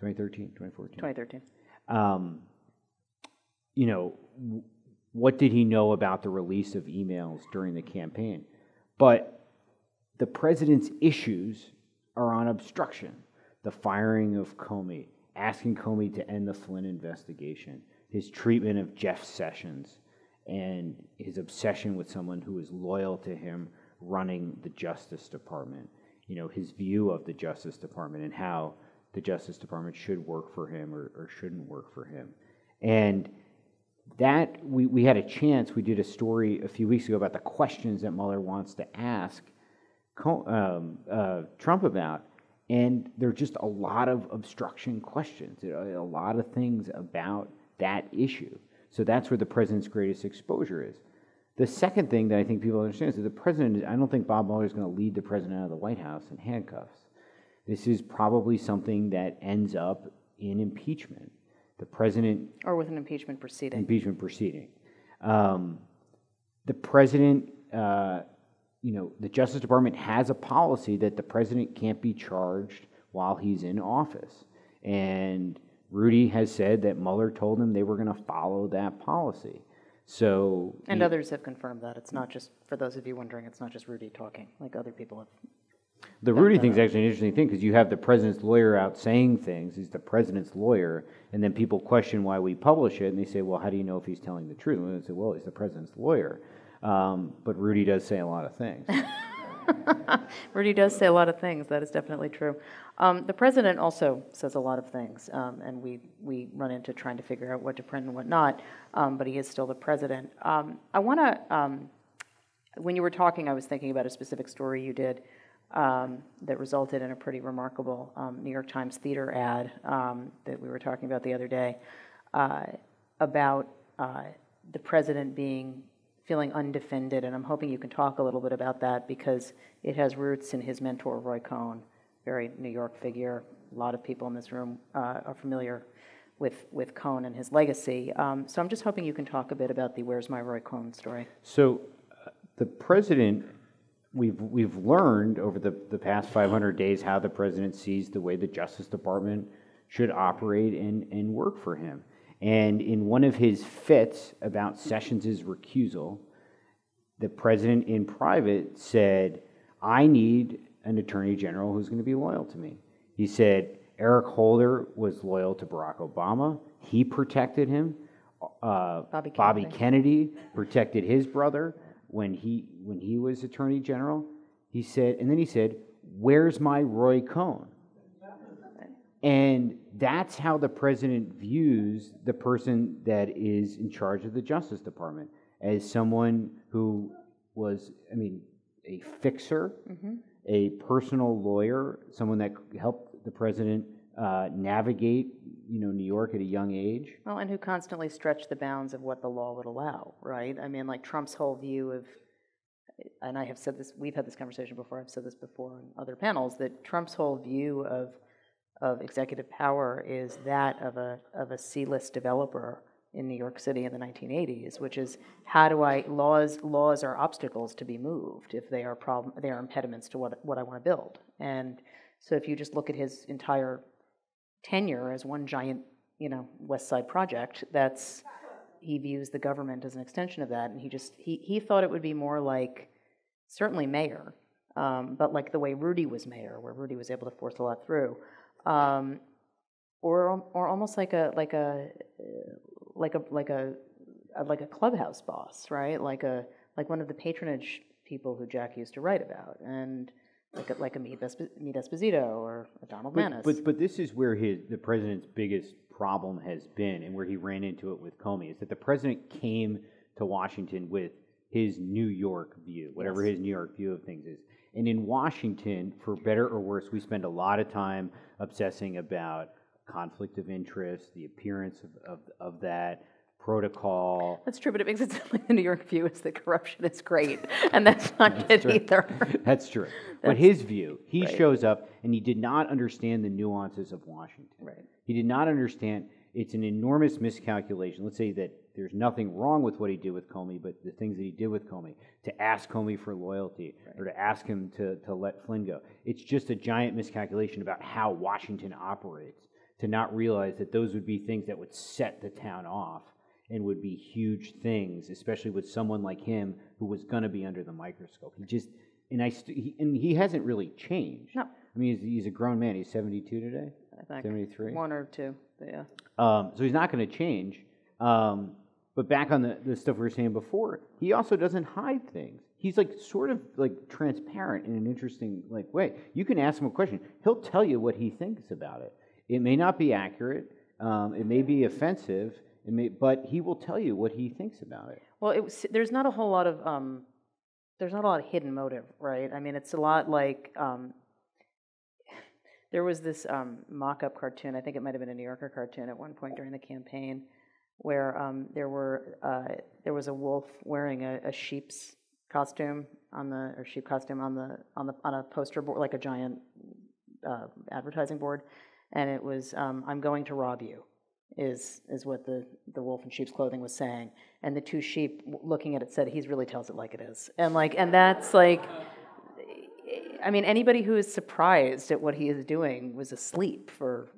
Speaker 3: 2013, 2014?
Speaker 2: 2013.
Speaker 3: um, you know, w- what did he know about the release of emails during the campaign? But the president's issues are on obstruction. The firing of Comey, asking Comey to end the Flynn investigation, his treatment of Jeff Sessions, and his obsession with someone who is loyal to him running the Justice Department. You know, his view of the Justice Department and how the Justice Department should work for him or, or shouldn't work for him. And that we, we had a chance. We did a story a few weeks ago about the questions that Mueller wants to ask um, uh, Trump about, and there are just a lot of obstruction questions. A lot of things about that issue. So that's where the president's greatest exposure is. The second thing that I think people understand is that the president. I don't think Bob Mueller is going to lead the president out of the White House in handcuffs. This is probably something that ends up in impeachment. The president
Speaker 2: Or with an impeachment proceeding.
Speaker 3: impeachment proceeding. Um, the president, uh, you know, the Justice Department has a policy that the president can't be charged while he's in office. And Rudy has said that Mueller told him they were going to follow that policy. So,
Speaker 2: And
Speaker 3: the-
Speaker 2: others have confirmed that. It's not just, for those of you wondering, it's not just Rudy talking, like other people have.
Speaker 3: The Rudy thing's actually an interesting thing because you have the president's lawyer out saying things. He's the president's lawyer, and then people question why we publish it, and they say, "Well, how do you know if he's telling the truth?" And they say, "Well, he's the president's lawyer." Um, but Rudy does say a lot of things.
Speaker 2: Rudy does say a lot of things. That is definitely true. Um, the president also says a lot of things, um, and we, we run into trying to figure out what to print and what not, um, but he is still the president. Um, I want to, um, when you were talking, I was thinking about a specific story you did um, that resulted in a pretty remarkable New York Times theater ad that we were talking about the other day uh, about uh, the president being feeling undefended, and I'm hoping you can talk a little bit about that because it has roots in his mentor, Roy Cohn, very New York figure. A lot of people in this room uh, are familiar with, with Cohn and his legacy. Um, so I'm just hoping you can talk a bit about the Where's My Roy Cohn story.
Speaker 3: So, uh, the president, we've we've learned over the, the past 500 days how the president sees the way the Justice Department should operate and, and work for him. And in one of his fits about Sessions's recusal, the president in private said, I need an attorney general who's going to be loyal to me. He said, Eric Holder was loyal to Barack Obama. He protected him. Uh,
Speaker 2: Bobby
Speaker 3: Bobby
Speaker 2: Kennedy.
Speaker 3: Kennedy protected his brother when he when he was attorney general. He said, and then he said, "Where's my Roy Cohn?" And that's how the president views the person that is in charge of the Justice Department as someone who was, I mean, a fixer, a personal lawyer, someone that helped the president uh, navigate, you know, New York at a young age.
Speaker 2: Well, and who constantly stretched the bounds of what the law would allow, right? I mean, like Trump's whole view of, and I have said this, we've had this conversation before, I've said this before on other panels, that Trump's whole view of, of executive power is that of a, of a C-list developer in New York City in the 1980s, which is how do I, laws, laws are obstacles to be moved if they are problem, they are impediments to what, what I want to build. And so if you just look at his entire tenure as one giant, you know, West Side project, that's, he views the government as an extension of that, and he just, he, he thought it would be more like, certainly mayor, um, but like the way Rudy was mayor, where Rudy was able to force a lot through. Um, or, or almost like a, like a, like a, like a, a- like a clubhouse boss, right? Like a, like one of the patronage people who Jack used to write about, and like a, like a Meade Esp- Esposito or a Donald Manes.
Speaker 3: But, but, but this is where his, the president's biggest problem has been and where he ran into it with Comey, is that the president came to Washington with his New York view, whatever his New York view of things is. And in Washington, for better or worse, we spend a lot of time obsessing about conflict of interest, the appearance of, of, of that, protocol.
Speaker 2: That's true, but it makes it sound like the New York view is that corruption is great, and that's not good
Speaker 3: true.
Speaker 2: either.
Speaker 3: That's true. But his view, he
Speaker 2: right.
Speaker 3: shows up and he did not understand the nuances of Washington.
Speaker 2: Right.
Speaker 3: He did not understand it's an enormous miscalculation. Let's say that there's nothing wrong with what he did with Comey, but the things that he did with Comey, to ask Comey for loyalty or to ask him to, to let Flynn go, it's just a giant miscalculation about how Washington operates. To not realize that those would be things that would set the town off and would be huge things, especially with someone like him who was going to be under the microscope. He just, and I, st- he, and he hasn't really changed.
Speaker 2: No.
Speaker 3: I mean, he's, he's a grown man. He's 72 today.
Speaker 2: I think
Speaker 3: 73.
Speaker 2: one or two, yeah.
Speaker 3: Um, so he's not going to change. Um, but back on the, the stuff we were saying before, he also doesn't hide things. He's like sort of like transparent in an interesting like way. You can ask him a question; he'll tell you what he thinks about it. It may not be accurate. Um, it may be offensive. May, but he will tell you what he thinks about it.
Speaker 2: Well, it was, there's not a whole lot of um, there's not a lot of hidden motive, right? I mean, it's a lot like um, there was this um, mock-up cartoon. I think it might have been a New Yorker cartoon at one point during the campaign, where um, there were uh, there was a wolf wearing a, a sheep's costume on the or sheep costume on the on the on a poster board, like a giant uh, advertising board, and it was um, "I'm going to rob you." is is what the the wolf in sheep's clothing was saying, and the two sheep looking at it said, "He's really tells it like it is," and like, and that's like, I mean, anybody who is surprised at what he is doing was asleep for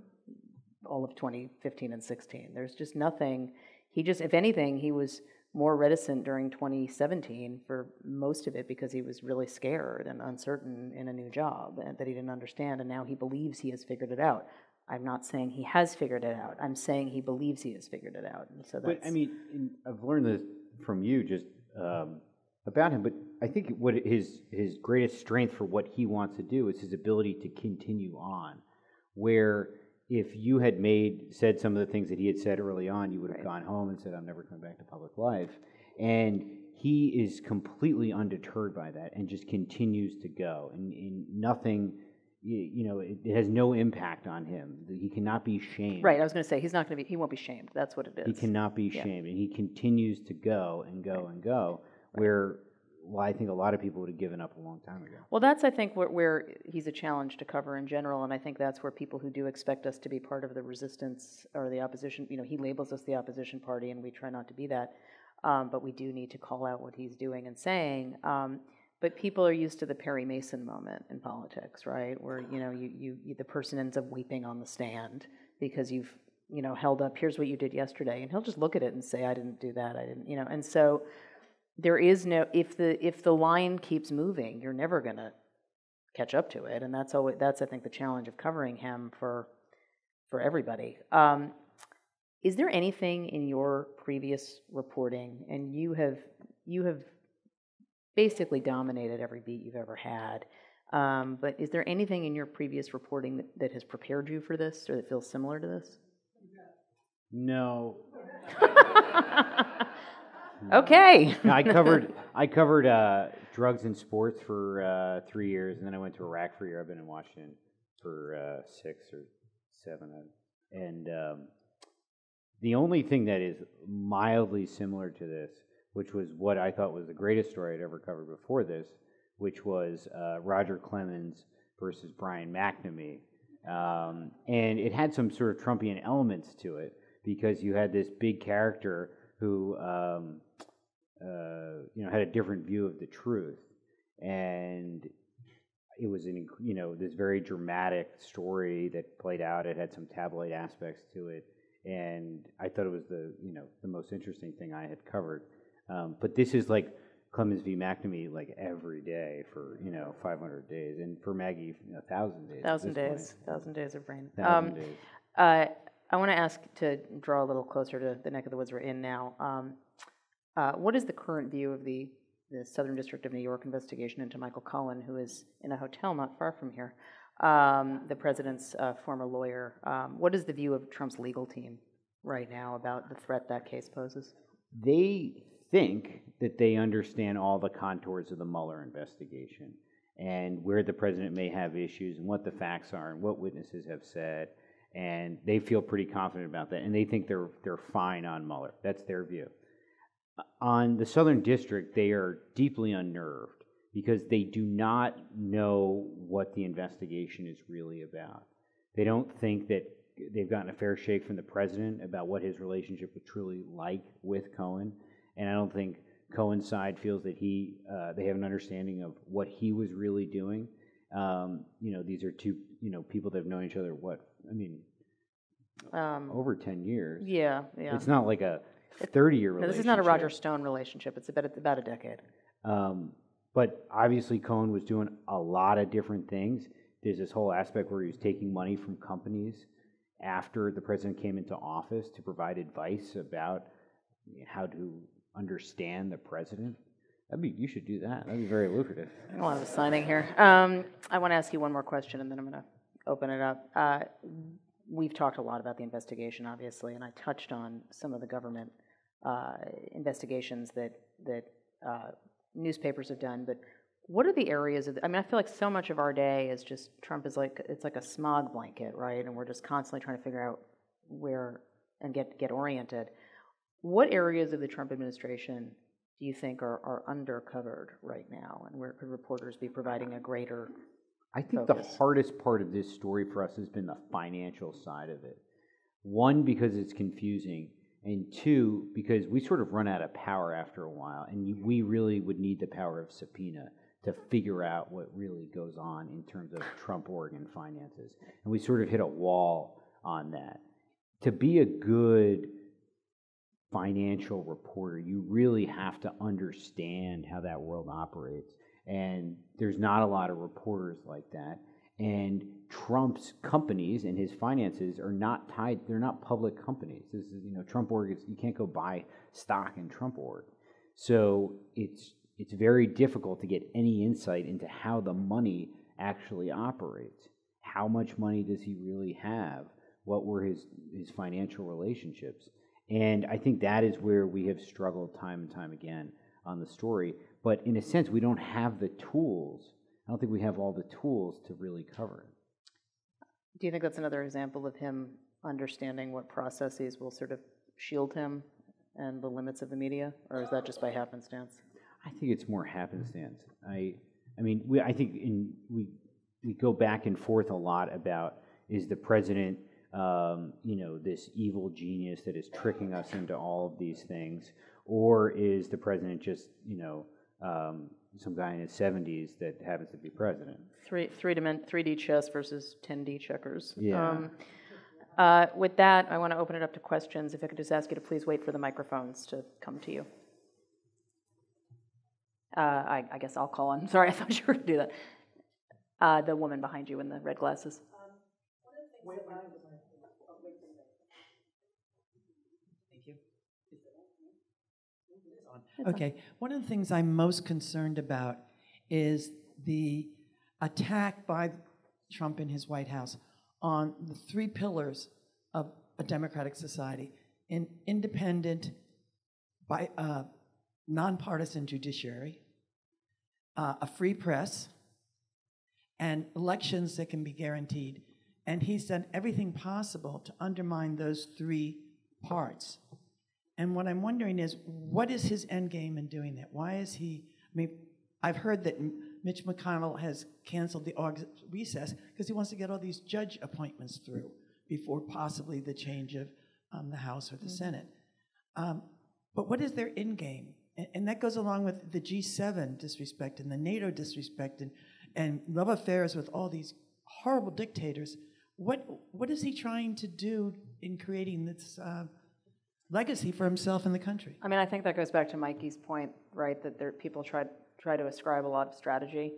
Speaker 2: all of 2015 and 16. There's just nothing. He just, if anything, he was more reticent during 2017 for most of it because he was really scared and uncertain in a new job and that he didn't understand, and now he believes he has figured it out. I'm not saying he has figured it out. I'm saying he believes he has figured it out. And so that's,
Speaker 3: But I mean, in, I've learned this from you just um, about him. But I think what his his greatest strength for what he wants to do is his ability to continue on. Where if you had made said some of the things that he had said early on, you would have
Speaker 2: Right.
Speaker 3: gone home and said, "I'm never coming back to public life." And he is completely undeterred by that and just continues to go. And, and nothing, you, know, it, it has no impact on him. He cannot be shamed.
Speaker 2: right. I was going to say he's not going to be. He won't be shamed. That's what it is.
Speaker 3: He cannot be
Speaker 2: Yeah.
Speaker 3: shamed, and he continues to go and go and go. Where, well, I think a lot of people would have given up a long time ago.
Speaker 2: Well, that's, I think, where, where he's a challenge to cover in general, and I think that's where people who do expect us to be part of the resistance or the opposition, you know, he labels us the opposition party, and we try not to be that, um, but we do need to call out what he's doing and saying. Um, but people are used to the Perry Mason moment in politics, right? Where you know, you, you, you the person ends up weeping on the stand because you've you know, held up, here's what you did yesterday, and he'll just look at it and say, I didn't do that, I didn't, you know, and so there is no, if the, if the line keeps moving, you're never gonna catch up to it, and that's always, that's, I think, the challenge of covering him for, for everybody. Um, is there anything in your previous reporting, and you have, you have basically dominated every beat you've ever had, um, but is there anything in your previous reporting that, that has prepared you for this, or that feels similar to this?
Speaker 3: No.
Speaker 2: Okay.
Speaker 3: I covered I covered uh, drugs and sports for uh, three years, and then I went to Iraq for a year. I've been in Washington for uh, six or seven, uh, and um, the only thing that is mildly similar to this, which was what I thought was the greatest story I'd ever covered before this, which was uh, Roger Clemens versus Brian McNamee, um, and it had some sort of Trumpian elements to it because you had this big character who um, uh, you know had a different view of the truth, and it was an you know this very dramatic story that played out. It had some tabloid aspects to it, and I thought it was the you know the most interesting thing I had covered. Um, but this is like Clemens v. McNamee like every day for you know 500 days, and for Maggie a thousand days.
Speaker 2: Thousand
Speaker 3: point.
Speaker 2: days, thousand days of rain.
Speaker 3: Thousand
Speaker 2: Um,
Speaker 3: days.
Speaker 2: uh, I want to ask to draw a little closer to the neck of the woods we're in now. Um, uh, what is the current view of the, the Southern District of New York investigation into Michael Cohen, who is in a hotel not far from here, um, the president's uh, former lawyer? Um, what is the view of Trump's legal team right now about the threat that case poses?
Speaker 3: they think that they understand all the contours of the Mueller investigation and where the president may have issues and what the facts are and what witnesses have said. And they feel pretty confident about that. And they think they're, they're fine on Mueller. That's their view. On the Southern District, they are deeply unnerved because they do not know what the investigation is really about. They don't think that they've gotten a fair shake from the president about what his relationship was truly like with Cohen, and I don't think Cohen's side feels that he uh, they have an understanding of what he was really doing. Um, you know, these are two you know people that have known each other. What I mean,
Speaker 2: Um,
Speaker 3: over ten years.
Speaker 2: yeah, yeah.
Speaker 3: It's not like a thirty-year relationship.
Speaker 2: No, this is not a Roger Stone relationship. It's about, about a decade.
Speaker 3: Um, but obviously, Cohen was doing a lot of different things. There's this whole aspect where he was taking money from companies after the president came into office to provide advice about how to understand the president. That'd be, you should do that. That'd be very lucrative.
Speaker 2: A lot of signing here. Um, I want to ask you one more question, and then I'm going to open it up. Uh, we've talked a lot about the investigation, obviously, and I touched on some of the government uh, investigations that that uh, newspapers have done. But what are the areas of? The, I mean, I feel like so much of our day is just Trump is like it's like a smog blanket, right? And we're just constantly trying to figure out where and get get oriented. What areas of the Trump administration do you think are, are undercovered right now, and where could reporters be providing a greater?
Speaker 3: I think
Speaker 2: Focus.
Speaker 3: the hardest part of this story for us has been the financial side of it. One, because it's confusing, and two, because we sort of run out of power after a while, and we really would need the power of subpoena to figure out what really goes on in terms of Trump Org and finances. And we sort of hit a wall on that. To be a good financial reporter, you really have to understand how that world operates. And there's not a lot of reporters like that. And Trump's companies and his finances are not tied, they're not public companies. This is, you know, Trump Org, you can't go buy stock in Trump Org. So it's, it's very difficult to get any insight into how the money actually operates. How much money does he really have? What were his, his financial relationships? And I think that is where we have struggled time and time again on the story. But in a sense, we don't have the tools. I don't think we have all the tools to really cover it.
Speaker 2: Do you think that's another example of him understanding what processes will sort of shield him and the limits of the media, or is that just by happenstance?
Speaker 3: I think it's more happenstance. I, I mean, we, I think in, we, we go back and forth a lot about is the president, um, you know, this evil genius that is tricking us into all of these things, or is the president just, you know, um, some guy in his 70s that happens to be president?
Speaker 2: Three, three dimen- 3D chess versus 10D checkers.
Speaker 3: Yeah.
Speaker 2: Um, Uh, With that, I want to open it up to questions. If I could just ask you to please wait for the microphones to come to you. Uh, I I guess I'll call on, sorry, I thought you were going to do that. Uh, The woman behind you in the red glasses.
Speaker 4: Thank you. Okay, one of the things I'm most concerned about is the attack by Trump and his White House on the three pillars of a democratic society an independent, by, uh, nonpartisan judiciary, uh, a free press, and elections that can be guaranteed. And he's done everything possible to undermine those three parts. And what I'm wondering is, what is his end game in doing that? Why is he? I mean, I've heard that Mitch McConnell has canceled the August recess because he wants to get all these judge appointments through before possibly the change of um, the House or the Senate. Um, but what is their end game? And, and that goes along with the G7 disrespect and the NATO disrespect and, and love affairs with all these horrible dictators. What, what is he trying to do in creating this uh, legacy for himself and the country?
Speaker 2: I mean, I think that goes back to Mikey's point, right, that there, people try, try to ascribe a lot of strategy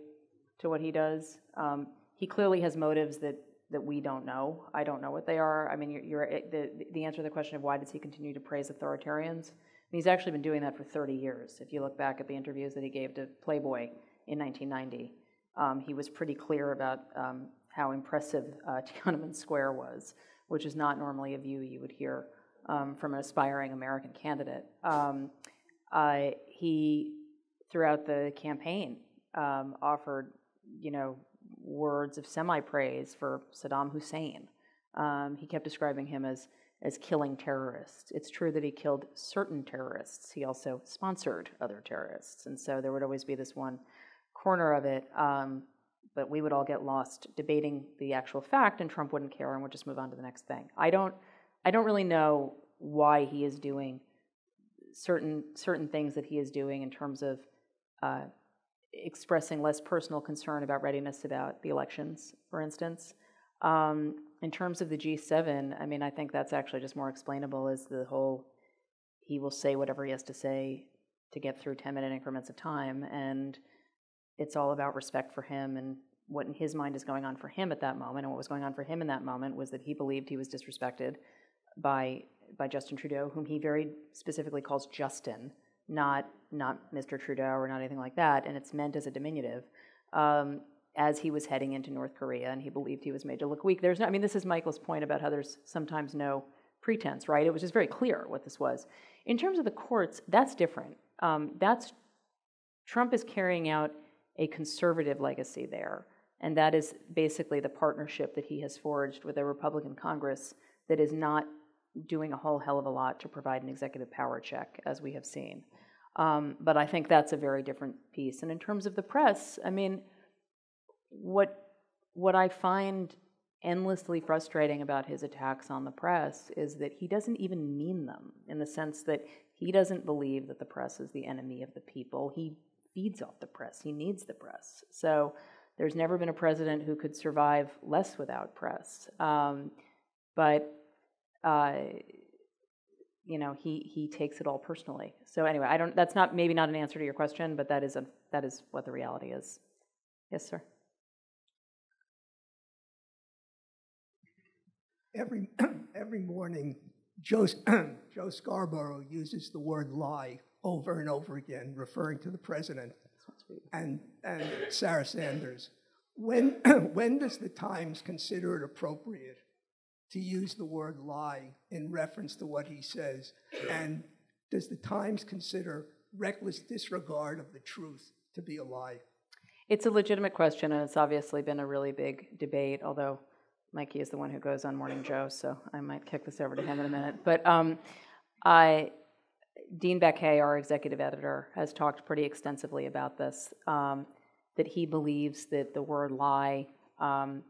Speaker 2: to what he does. Um, he clearly has motives that, that we don't know. I don't know what they are. I mean, you're, you're, the, the answer to the question of why does he continue to praise authoritarians, he's actually been doing that for 30 years. If you look back at the interviews that he gave to Playboy in 1990, um, he was pretty clear about um, how impressive uh, Tiananmen Square was, which is not normally a view you would hear um, from an aspiring American candidate. Um, uh, he, throughout the campaign, um, offered, you know, words of semi-praise for Saddam Hussein. Um, he kept describing him as as killing terrorists. It's true that he killed certain terrorists. He also sponsored other terrorists, and so there would always be this one corner of it. Um, but we would all get lost debating the actual fact, and Trump wouldn't care, and would just move on to the next thing. I don't, I don't really know why he is doing certain certain things that he is doing in terms of uh, expressing less personal concern about readiness about the elections, for instance. Um, in terms of the G7, I mean, I think that's actually just more explainable as the whole he will say whatever he has to say to get through 10 minute increments of time. And it's all about respect for him and what in his mind is going on for him at that moment. And what was going on for him in that moment was that he believed he was disrespected by, by Justin Trudeau, whom he very specifically calls Justin, not, not Mr. Trudeau or not anything like that. And it's meant as a diminutive. Um, as he was heading into North Korea, and he believed he was made to look weak. There's no, I mean, this is Michael's point about how there's sometimes no pretense, right? It was just very clear what this was. In terms of the courts, that's different. Um, that's Trump is carrying out a conservative legacy there, and that is basically the partnership that he has forged with a Republican Congress that is not doing a whole hell of a lot to provide an executive power check, as we have seen. Um, but I think that's a very different piece. And in terms of the press, I mean, what what I find endlessly frustrating about his attacks on the press is that he doesn't even mean them in the sense that he doesn't believe that the press is the enemy of the people. He feeds off the press. He needs the press. So there's never been a president who could survive less without press. Um, but uh, you know, he he takes it all personally. So anyway, I don't. That's not maybe not an answer to your question, but that is a that is what the reality is. Yes, sir.
Speaker 5: every every morning, Joe, Joe Scarborough uses the word lie over and over again, referring to the president and, and Sarah Sanders. When, when does the Times consider it appropriate to use the word lie in reference to what he says? And does the Times consider reckless disregard of the truth to be a lie?
Speaker 2: It's a legitimate question, and it's obviously been a really big debate, although Mikey is the one who goes on Morning Joe, so I might kick this over to him in a minute. But um, I, Dean Baquet, our executive editor, has talked pretty extensively about this. Um, that he believes that the word lie um,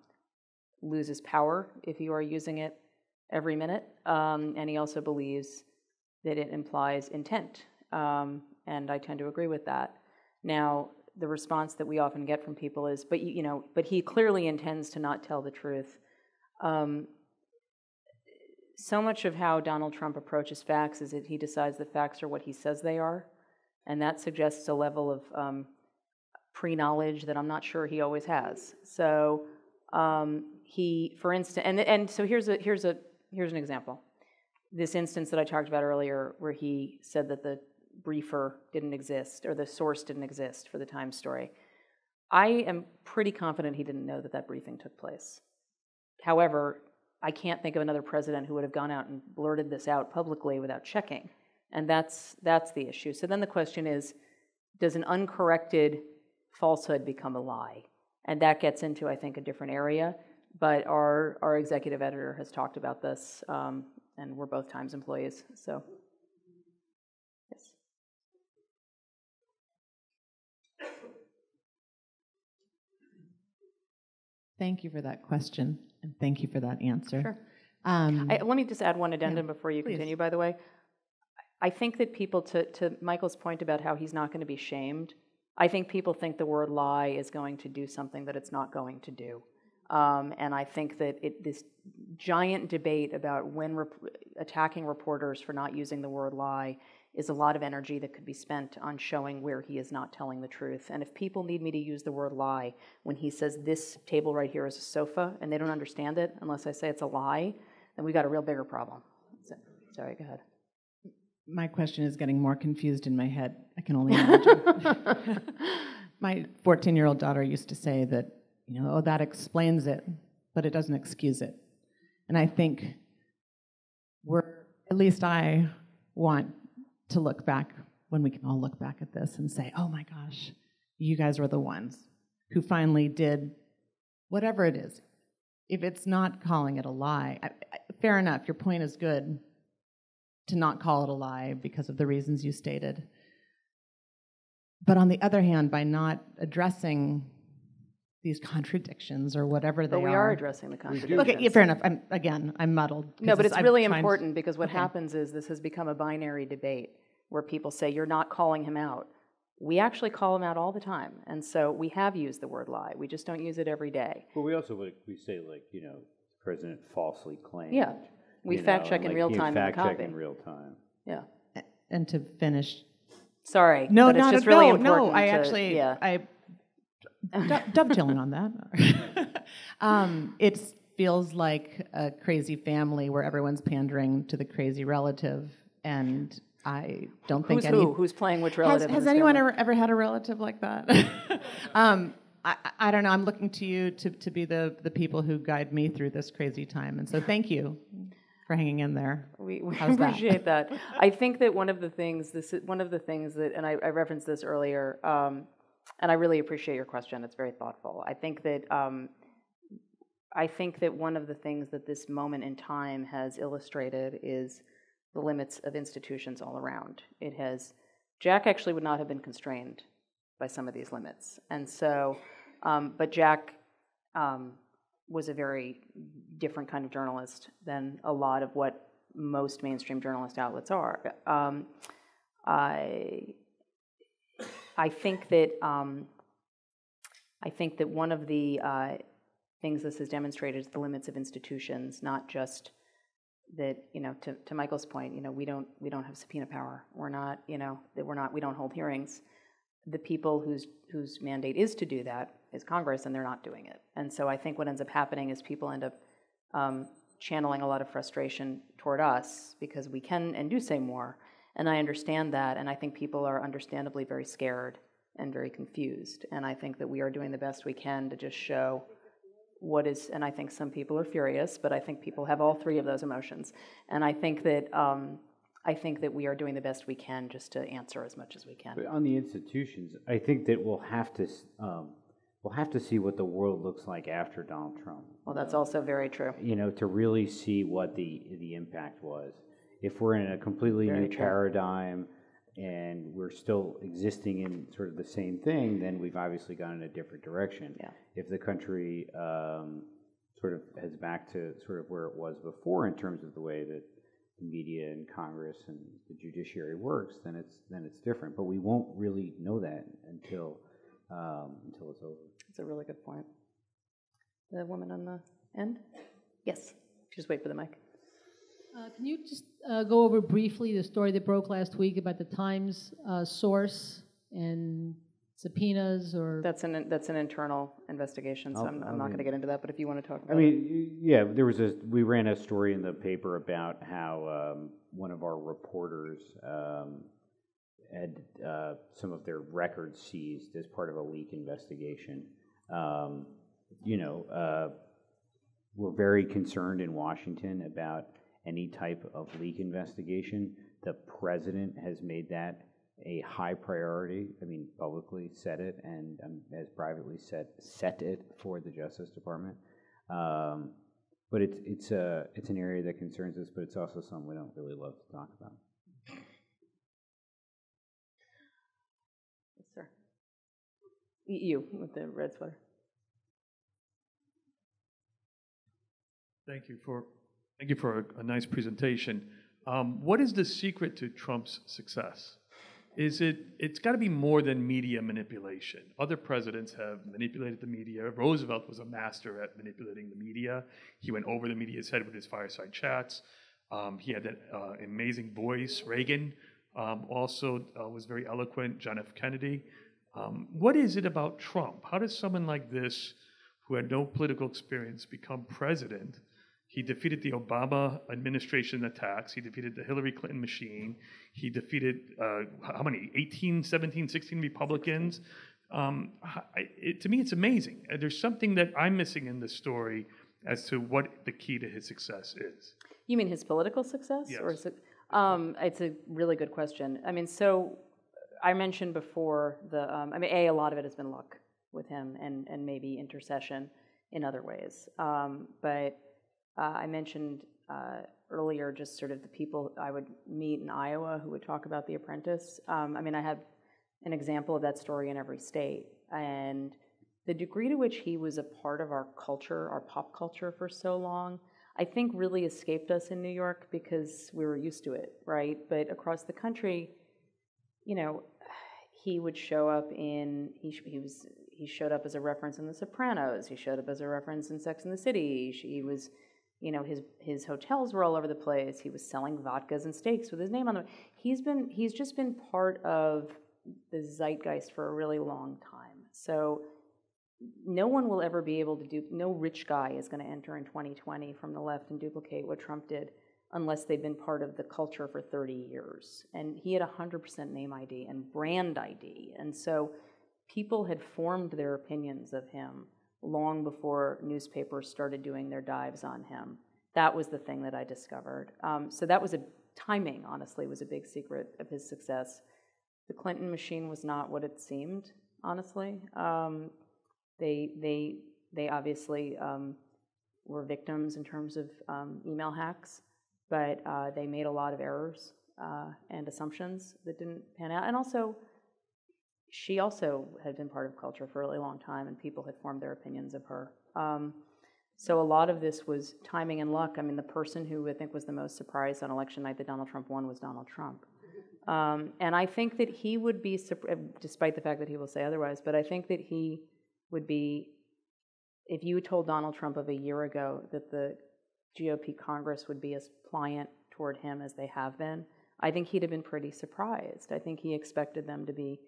Speaker 2: loses power if you are using it every minute, um, and he also believes that it implies intent. Um, and I tend to agree with that. Now, the response that we often get from people is, "But you, know, but he clearly intends to not tell the truth." Um, so much of how Donald Trump approaches facts is that he decides the facts are what he says they are. And that suggests a level of um, pre knowledge that I'm not sure he always has. So, um, he, for instance, and, and so here's, a, here's, a, here's an example. This instance that I talked about earlier, where he said that the briefer didn't exist or the source didn't exist for the Times story. I am pretty confident he didn't know that that briefing took place. However, I can't think of another president who would have gone out and blurted this out publicly without checking. And that's, that's the issue. So then the question is does an uncorrected falsehood become a lie? And that gets into, I think, a different area. But our, our executive editor has talked about this, um, and we're both Times employees. So, yes.
Speaker 6: Thank you for that question, and thank you for that answer.
Speaker 2: Sure.
Speaker 6: Um,
Speaker 2: I, let me just add one addendum before you
Speaker 6: please.
Speaker 2: continue, by the way. I think that people, to, to Michael's point about how he's not going to be shamed, I think people think the word lie is going to do something that it's not going to do. Um, and I think that it, this giant debate about when rep- attacking reporters for not using the word lie is a lot of energy that could be spent on showing where he is not telling the truth. And if people need me to use the word lie when he says this table right here is a sofa and they don't understand it unless I say it's a lie, then we got a real bigger problem. So, sorry, go ahead.
Speaker 6: my question is getting more confused in my head. I can only imagine. my 14 year old daughter used to say that, you know, oh, that explains it, but it doesn't excuse it. And I think we're, at least I want to look back when we can all look back at this and say, oh my gosh, you guys were the ones who finally did whatever it is. If it's not calling it a lie, I, I, fair enough, your point is good to not call it a lie because of the reasons you stated. But on the other hand, by not addressing these contradictions or whatever they
Speaker 2: But we
Speaker 6: are,
Speaker 2: are addressing the contradictions.
Speaker 6: Okay, yeah, fair enough. I'm, again, I'm muddled.
Speaker 2: No, but
Speaker 6: this-
Speaker 2: it's
Speaker 6: I'm
Speaker 2: really
Speaker 6: trying to-
Speaker 2: important because what
Speaker 6: Okay.
Speaker 2: happens is this has become a binary debate where people say you're not calling him out. We actually call him out all the time, and so we have used the word lie. We just don't use it every day.
Speaker 3: But we also, like, we say, like, you know, the president falsely claimed.
Speaker 2: Yeah. We
Speaker 3: you know,
Speaker 2: fact check
Speaker 3: and,
Speaker 2: in
Speaker 3: like,
Speaker 2: real time in the
Speaker 3: Fact check in real time.
Speaker 2: Yeah.
Speaker 6: And to finish,
Speaker 2: Sorry.
Speaker 6: no,
Speaker 2: but it's
Speaker 6: not
Speaker 2: just
Speaker 6: at-
Speaker 2: really
Speaker 6: no,
Speaker 2: important.
Speaker 6: no. I
Speaker 2: to-
Speaker 6: actually,
Speaker 2: yeah.
Speaker 6: I do- dovetailing on that. um, it feels like a crazy family where everyone's pandering to the crazy relative, and I don't think
Speaker 2: Who's
Speaker 6: any.
Speaker 2: who? Who's playing which relative? in
Speaker 6: has anyone ever, ever had a relative like that? um, I, I don't know. I'm looking to you to, to be the, the people who guide me through this crazy time. And so thank you for hanging in there.
Speaker 2: We, we
Speaker 6: How's that?
Speaker 2: appreciate that. I think that one of the things, this is one of the things that, and I, I referenced this earlier, um, and I really appreciate your question. It's very thoughtful. I think that um, I think that one of the things that this moment in time has illustrated is the limits of institutions all around. It has. Jack actually would not have been constrained by some of these limits, and so, um, but Jack. Um, was a very different kind of journalist than a lot of what most mainstream journalist outlets are. Um, I, I think that um, I think that one of the uh, things this has demonstrated is the limits of institutions, not just that you know. To, to Michael's point, you know, we don't we don't have subpoena power. We're not you know that we're not we don't hold hearings. The people whose whose mandate is to do that is Congress, and they're not doing it. And so I think what ends up happening is people end up um, channeling a lot of frustration toward us because we can and do say more. And I understand that, and I think people are understandably very scared and very confused. And I think that we are doing the best we can to just show what is, and I think some people are furious, but I think people have all three of those emotions. And I think that um, I think that we are doing the best we can just to answer as much as we can.
Speaker 3: But on the institutions, I think that we'll have to, um, we'll have to see what the world looks like after Donald Trump.
Speaker 2: Well, that's also very true.
Speaker 3: You know, to really see what the, the impact was. If we're in a completely
Speaker 2: Very
Speaker 3: new
Speaker 2: true.
Speaker 3: paradigm and we're still existing in sort of the same thing, then we've obviously gone in a different direction.
Speaker 2: Yeah.
Speaker 3: If the country um, sort of heads back to sort of where it was before in terms of the way that the media and Congress and the judiciary works, then it's then it's different. But we won't really know that until um, until it's over.
Speaker 2: That's a really good point. The woman on the end? Yes. Just wait for the mic.
Speaker 7: Uh, Can you just uh, go over briefly the story that broke last week about the Times uh, source and subpoenas or?
Speaker 2: That's an, that's an internal investigation, so
Speaker 3: I'll-
Speaker 2: I'm,
Speaker 3: I'll
Speaker 2: I'm not going to get into that, but if you want to talk
Speaker 3: I
Speaker 2: about it.
Speaker 3: mean, y- yeah, there was a, we ran a story in the paper about how um, one of our reporters um, had uh, some of their records seized as part of a leak investigation. Um, You know, uh, we're very concerned in Washington about any type of leak investigation. The president has made that a high priority. I mean, publicly said it and um, has privately set set it for the Justice Department. Um, but it's it's a it's an area that concerns us, but it's also something we don't really love to talk about.
Speaker 2: Yes, sir. You, with the red sweater.
Speaker 8: Thank you for, thank you for a, a nice presentation. Um, what is the secret to Trump's success? Is it, it's got to be more than media manipulation. Other presidents have manipulated the media. Roosevelt was a master at manipulating the media. He went over the media's head with his fireside chats. Um, he had that uh, amazing voice. Reagan um, also uh, was very eloquent. John F. Kennedy. Um, what is it about Trump? How does someone like this, who had no political experience, become president? He defeated the Obama administration attacks. He defeated the Hillary Clinton machine. He defeated, uh, how many, 18, 17, 16 Republicans. Um, I, it, to me, it's amazing. There's something that I'm missing in this story as to what the key to his success is.
Speaker 2: You mean his political success? Or
Speaker 8: Yes.
Speaker 2: is it, um, it's a really good question. I mean, so I mentioned before the, um, I mean, A, a lot of it has been luck with him and, and maybe intercession in other ways. Um, but uh, I mentioned uh, earlier just sort of the people I would meet in Iowa who would talk about The Apprentice. Um, I mean, I have an example of that story in every state. And the degree to which he was a part of our culture, our pop culture for so long, I think really escaped us in New York because we were used to it, right? But across the country, you know, he would show up in he he was he showed up as a reference in The Sopranos. He showed up as a reference in Sex and the City. He was, you know, his his hotels were all over the place. He was selling vodkas and steaks with his name on them. He's been he's just been part of the zeitgeist for a really long time. So no one will ever be able to do no rich guy is going to enter in 2020 from the left and duplicate what Trump did unless they've been part of the culture for 30 years. And he had 100% name ID and brand ID. And so people had formed their opinions of him long before newspapers started doing their dives on him. That was the thing that I discovered. Um, so that was a timing, honestly, was a big secret of his success. The Clinton machine was not what it seemed, honestly. Um, they, they, they obviously um, were victims in terms of um, email hacks but uh, they made a lot of errors uh, and assumptions that didn't pan out. And also, she also had been part of culture for a really long time, and people had formed their opinions of her. Um, so a lot of this was timing and luck. I mean, the person who I think was the most surprised on election night that Donald Trump won was Donald Trump. Um, and I think that he would be, despite the fact that he will say otherwise, but I think that he would be, if you told Donald Trump of a year ago that the GOP Congress would be as pliant toward him as they have been, I think he'd have been pretty surprised. I think he expected them to be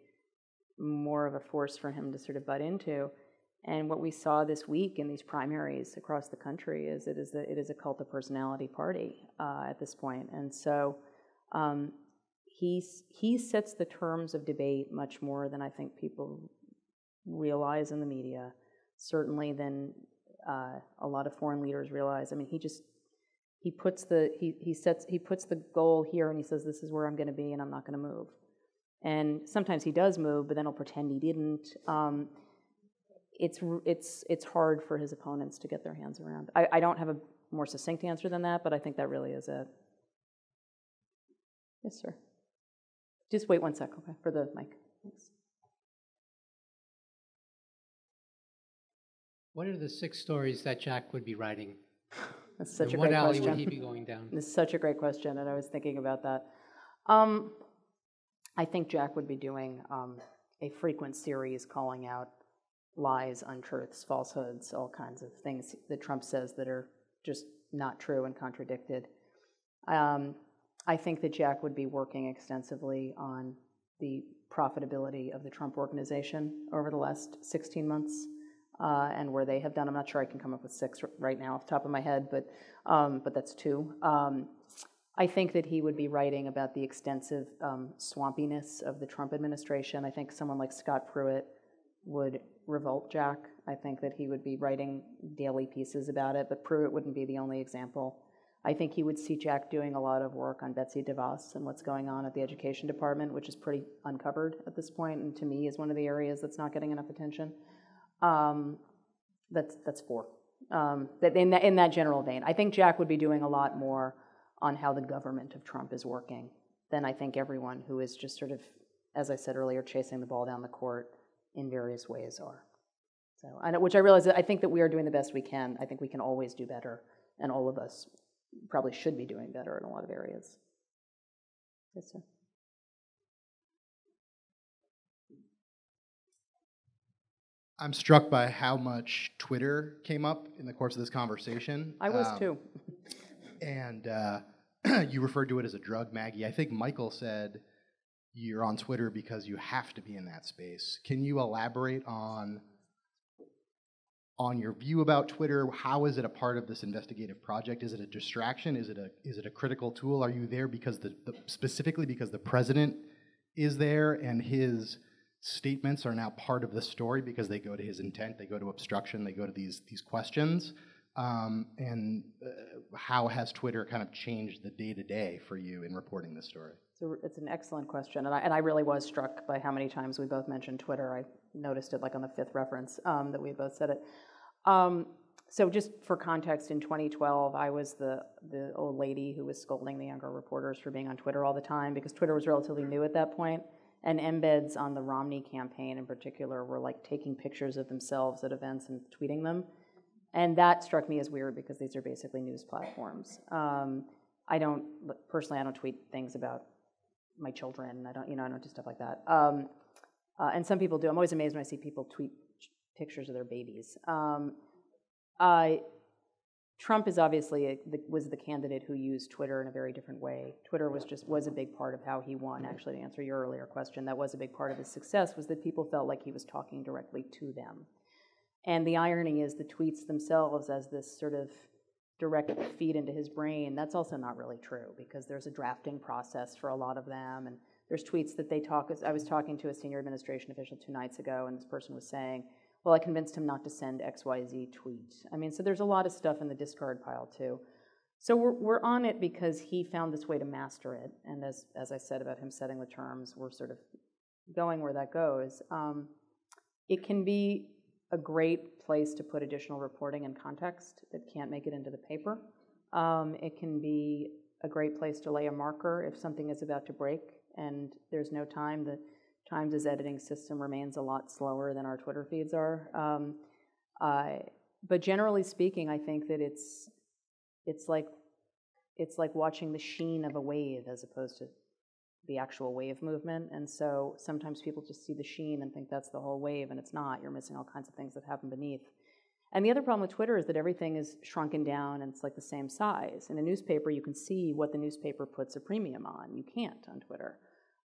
Speaker 2: more of a force for him to sort of butt into. And what we saw this week in these primaries across the country is it is a, it is a cult of personality party uh, at this point. And so um, he's, he sets the terms of debate much more than I think people realize in the media, certainly than uh, a lot of foreign leaders realize. I mean, he just he puts the he he sets he puts the goal here, and he says, "This is where I'm going to be, and I'm not going to move." And sometimes he does move, but then he'll pretend he didn't. Um, it's it's it's hard for his opponents to get their hands around. I, I don't have a more succinct answer than that, but I think that really is it. Yes, sir. Just wait one sec, okay, for the mic. Thanks.
Speaker 9: What are the six stories that Jack would be writing?
Speaker 2: That's such
Speaker 9: and
Speaker 2: a
Speaker 9: what alley would he be going down?
Speaker 2: This is such a great question, and I was thinking about that. Um, I think Jack would be doing um, a frequent series calling out lies, untruths, falsehoods, all kinds of things that Trump says that are just not true and contradicted. Um, I think that Jack would be working extensively on the profitability of the Trump organization over the last 16 months uh, and where they have done. I'm not sure I can come up with six right now off the top of my head, but um, but that's two. Um, I think that he would be writing about the extensive um, swampiness of the Trump administration. I think someone like Scott Pruitt would revolt Jack. I think that he would be writing daily pieces about it, but Pruitt wouldn't be the only example. I think he would see Jack doing a lot of work on Betsy DeVos and what's going on at the education department, which is pretty uncovered at this point, and to me is one of the areas that's not getting enough attention. Um, that's that's four. Um, that in that in that general vein, I think Jack would be doing a lot more on how the government of Trump is working than I think everyone who is just sort of, as I said earlier, chasing the ball down the court in various ways are. So, I know, which I realize that I think that we are doing the best we can. I think we can always do better, and all of us probably should be doing better in a lot of areas. Yes, sir.
Speaker 10: I'm struck by how much Twitter came up in the course of this conversation.
Speaker 2: I was
Speaker 10: Um,
Speaker 2: too.
Speaker 10: And uh, you referred to it as a drug, Maggie. I think Michael said you're on Twitter because you have to be in that space. Can you elaborate on on your view about Twitter? How is it a part of this investigative project? Is it a distraction? Is it a is it a critical tool? Are you there because the, the specifically because the president is there and his statements are now part of the story because they go to his intent, they go to obstruction, they go to these these questions. Um, and uh, how has Twitter kind of changed the day to day for you in reporting this story?
Speaker 2: A, it's an excellent question, and I, and I really was struck by how many times we both mentioned Twitter. I noticed it like on the fifth reference um, that we both said it. Um, so just for context, in 2012, I was the the old lady who was scolding the younger reporters for being on Twitter all the time because Twitter was relatively new at that point, and embeds on the Romney campaign in particular were like taking pictures of themselves at events and tweeting them. And that struck me as weird because these are basically news platforms. Um, I don't personally. I don't tweet things about my children. I don't, you know, I don't do stuff like that. Um, uh, and some people do. I'm always amazed when I see people tweet pictures of their babies. Um, I, Trump is obviously a, the, was the candidate who used Twitter in a very different way. Twitter was just was a big part of how he won. Actually, to answer your earlier question, that was a big part of his success was that people felt like he was talking directly to them. And the irony is the tweets themselves as this sort of direct feed into his brain, that's also not really true because there's a drafting process for a lot of them. And there's tweets that they talk, I was talking to a senior administration official two nights ago, and this person was saying, well, I convinced him not to send XYZ tweet. I mean, so there's a lot of stuff in the discard pile too. So we're, we're on it because he found this way to master it. And as, as I said about him setting the terms, we're sort of going where that goes. Um, it can be a great place to put additional reporting and context that can't make it into the paper. Um, it can be a great place to lay a marker if something is about to break and there's no time. The Times' editing system remains a lot slower than our Twitter feeds are. Um, uh, but generally speaking, I think that it's it's like it's like watching the sheen of a wave as opposed to the actual wave movement. And so sometimes people just see the sheen and think that's the whole wave, and it's not. You're missing all kinds of things that happen beneath. And the other problem with Twitter is that everything is shrunken down and it's like the same size. In a newspaper, you can see what the newspaper puts a premium on. You can't on Twitter.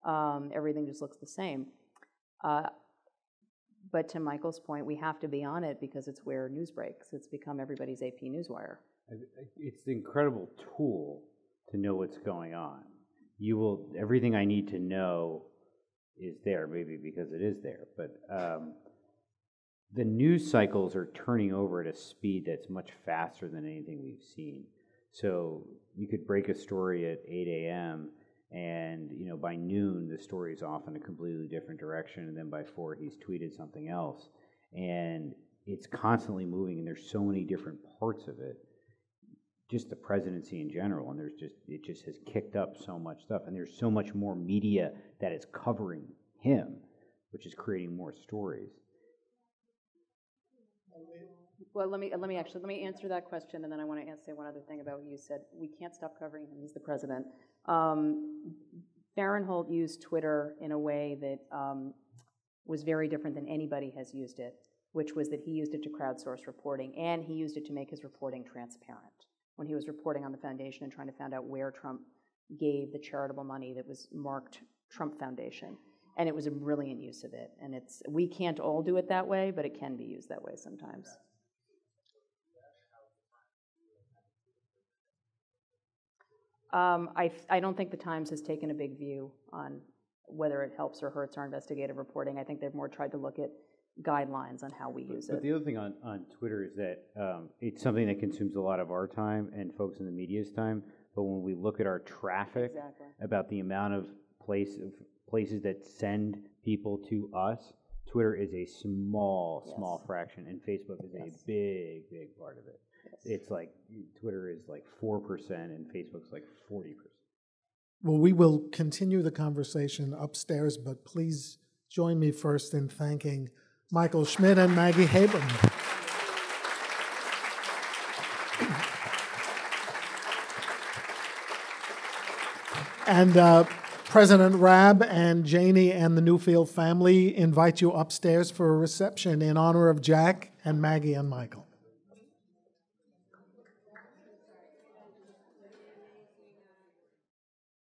Speaker 2: Um, everything just looks the same. Uh, but to Michael's point, we have to be on it because it's where news breaks. It's become everybody's AP newswire.
Speaker 3: It's an incredible tool to know what's going on. You will, everything I need to know is there, maybe because it is there, but um, the news cycles are turning over at a speed that's much faster than anything we've seen. So you could break a story at 8 a.m. and you know by noon the story is off in a completely different direction, and then by four he's tweeted something else, and it's constantly moving, and there's so many different parts of it. Just the presidency in general, and there's just it just has kicked up so much stuff, and there's so much more media that is covering him, which is creating more stories.
Speaker 2: Well, let me let me actually let me answer that question, and then I want to say one other thing about what you said. We can't stop covering him; he's the president. Um, Fahrenthold used Twitter in a way that um, was very different than anybody has used it, which was that he used it to crowdsource reporting, and he used it to make his reporting transparent. When he was reporting on the foundation and trying to find out where Trump gave the charitable money that was marked Trump Foundation. And it was a brilliant use of it. And it's, we can't all do it that way, but it can be used that way sometimes. Um, I, I don't think the Times has taken a big view on whether it helps or hurts our investigative reporting. I think they've more tried to look at guidelines on how we use
Speaker 3: But
Speaker 2: it.
Speaker 3: the other thing on, on Twitter is that um, it's something that consumes a lot of our time and folks in the media's time. But when we look at our traffic,
Speaker 2: Exactly.
Speaker 3: about the amount of place of places that send people to us, Twitter is a small, small fraction, and Facebook is
Speaker 2: Yes.
Speaker 3: a big, big part of it. It's like Twitter is like four percent, and Facebook's like forty percent.
Speaker 11: Well, we will continue the conversation upstairs, but please join me first in thanking Michael Schmidt and Maggie Haberman. And uh, President Raab and Janie and the Newfield family invite you upstairs for a reception in honor of Jack and Maggie and Michael.